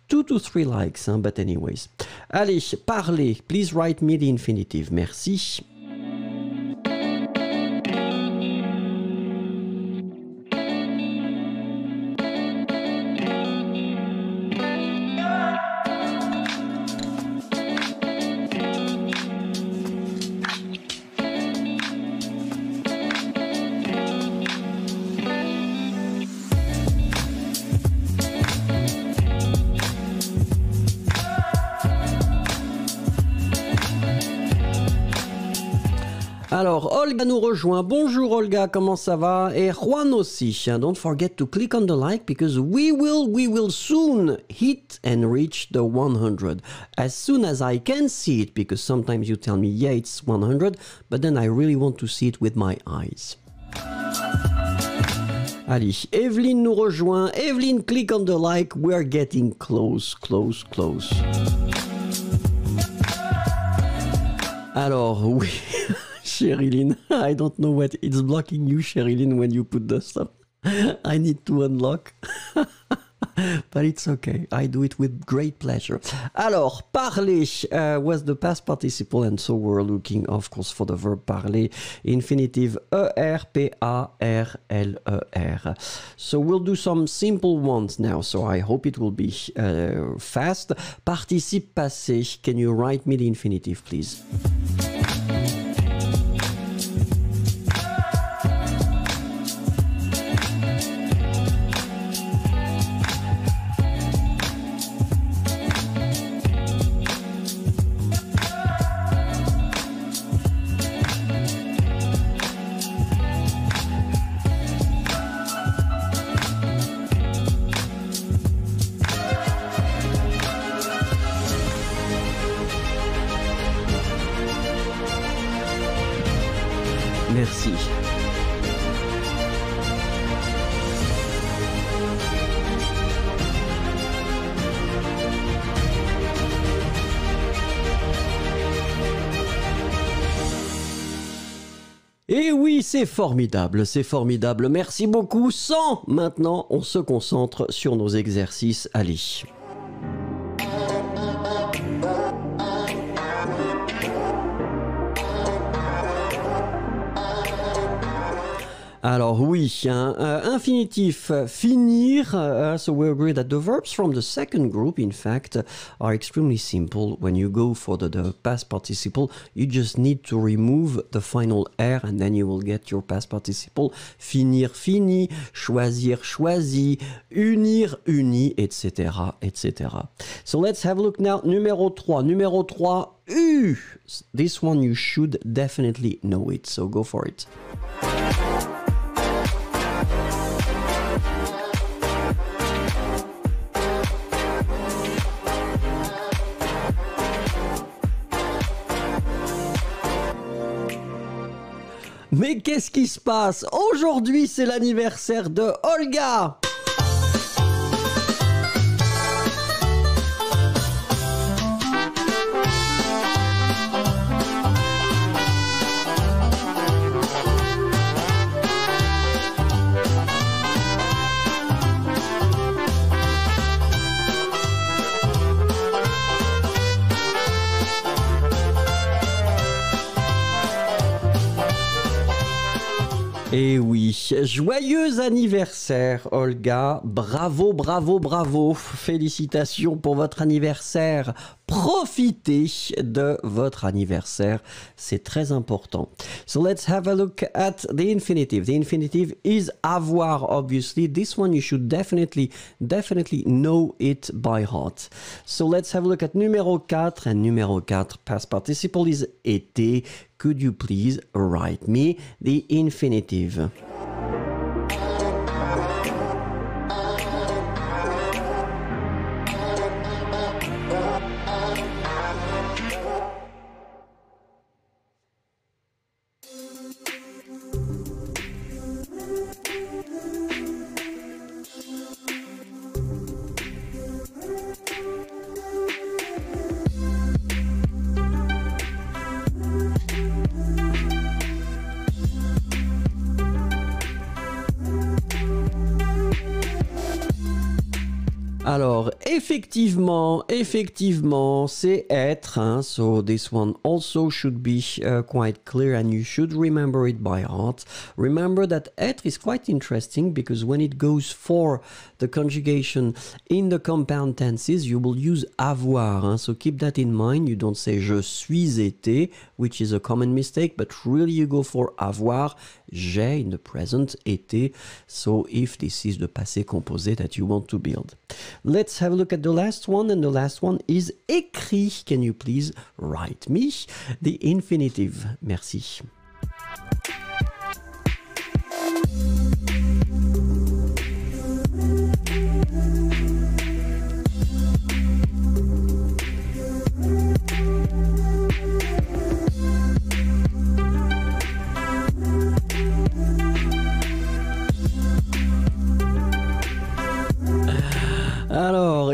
two to three likes, hein, but anyways. Allez, parlez, please write me the infinitive, merci. Rejoint. Bonjour Olga, comment ça va? Et Juan aussi. Don't forget to click on the like because we will, we will soon hit and reach the 100. As soon as I can see it, because sometimes you tell me, yeah, it's 100, but then I really want to see it with my eyes. Allez, Evelyne nous rejoint. Evelyne, click on the like. We're getting close, close, close. Alors, oui. (laughs) Sherilyn. (laughs) I don't know what it's blocking you, Sherilyn, when you put the stuff. (laughs) I need to unlock. (laughs) but it's okay. I do it with great pleasure. Alors, parler uh, was the past participle, and so we're looking, of course, for the verb parler, infinitive E-R-P-A-R-L-E-R. So we'll do some simple ones now, so I hope it will be uh, fast. Participe passé. Can you write me the infinitive, please? C'est formidable, c'est formidable. Merci beaucoup. Sans maintenant, on se concentre sur nos exercices. Allez. Alors oui, un, uh, infinitif finir. Uh, so we agree that the verbs from the second group, in fact, are extremely simple. When you go for the, the past participle, you just need to remove the final r and then you will get your past participle. Finir, fini, choisir, choisi, unir, uni, etc., etc. So let's have a look now. Numéro 3. Numéro 3, U. This one you should definitely know it, so go for it. Mais qu'est-ce qui se passe? Aujourd'hui, c'est l'anniversaire de Olga Joyeux anniversaire, Olga. Bravo, bravo, bravo. Félicitations pour votre anniversaire. Profitez de votre anniversaire. C'est très important. So let's have a look at the infinitive. The infinitive is avoir, obviously. This one you should definitely, definitely know it by heart. So let's have a look at numéro 4. And numéro 4, past participle is été. Could you please write me the infinitive? Effectivement, effectivement, c'est être. Hein? So this one also should be uh, quite clear and you should remember it by heart. Remember that être is quite interesting because when it goes for the conjugation in the compound tenses, you will use avoir. Hein? So keep that in mind. You don't say je suis été, which is a common mistake, but really you go for avoir. J'ai in the present été. So if this is the passé composé that you want to build. Let's have a look at the last one, and the last one is écrit. Can you please write me the infinitive? Merci.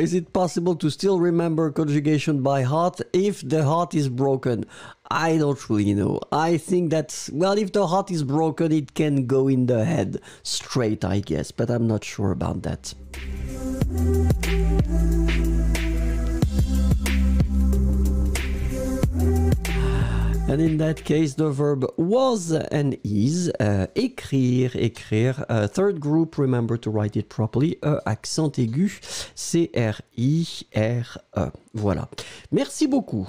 Is it possible to still remember conjugation by heart if the heart is broken? I don't really know. I think that, well, if the heart is broken, it can go in the head straight, I guess, but I'm not sure about that. And in that case, the verb was and is uh, écrire, écrire. Uh, third group, remember to write it properly. E, accent aigu, C-R-I-R-E. Voilà. Merci beaucoup.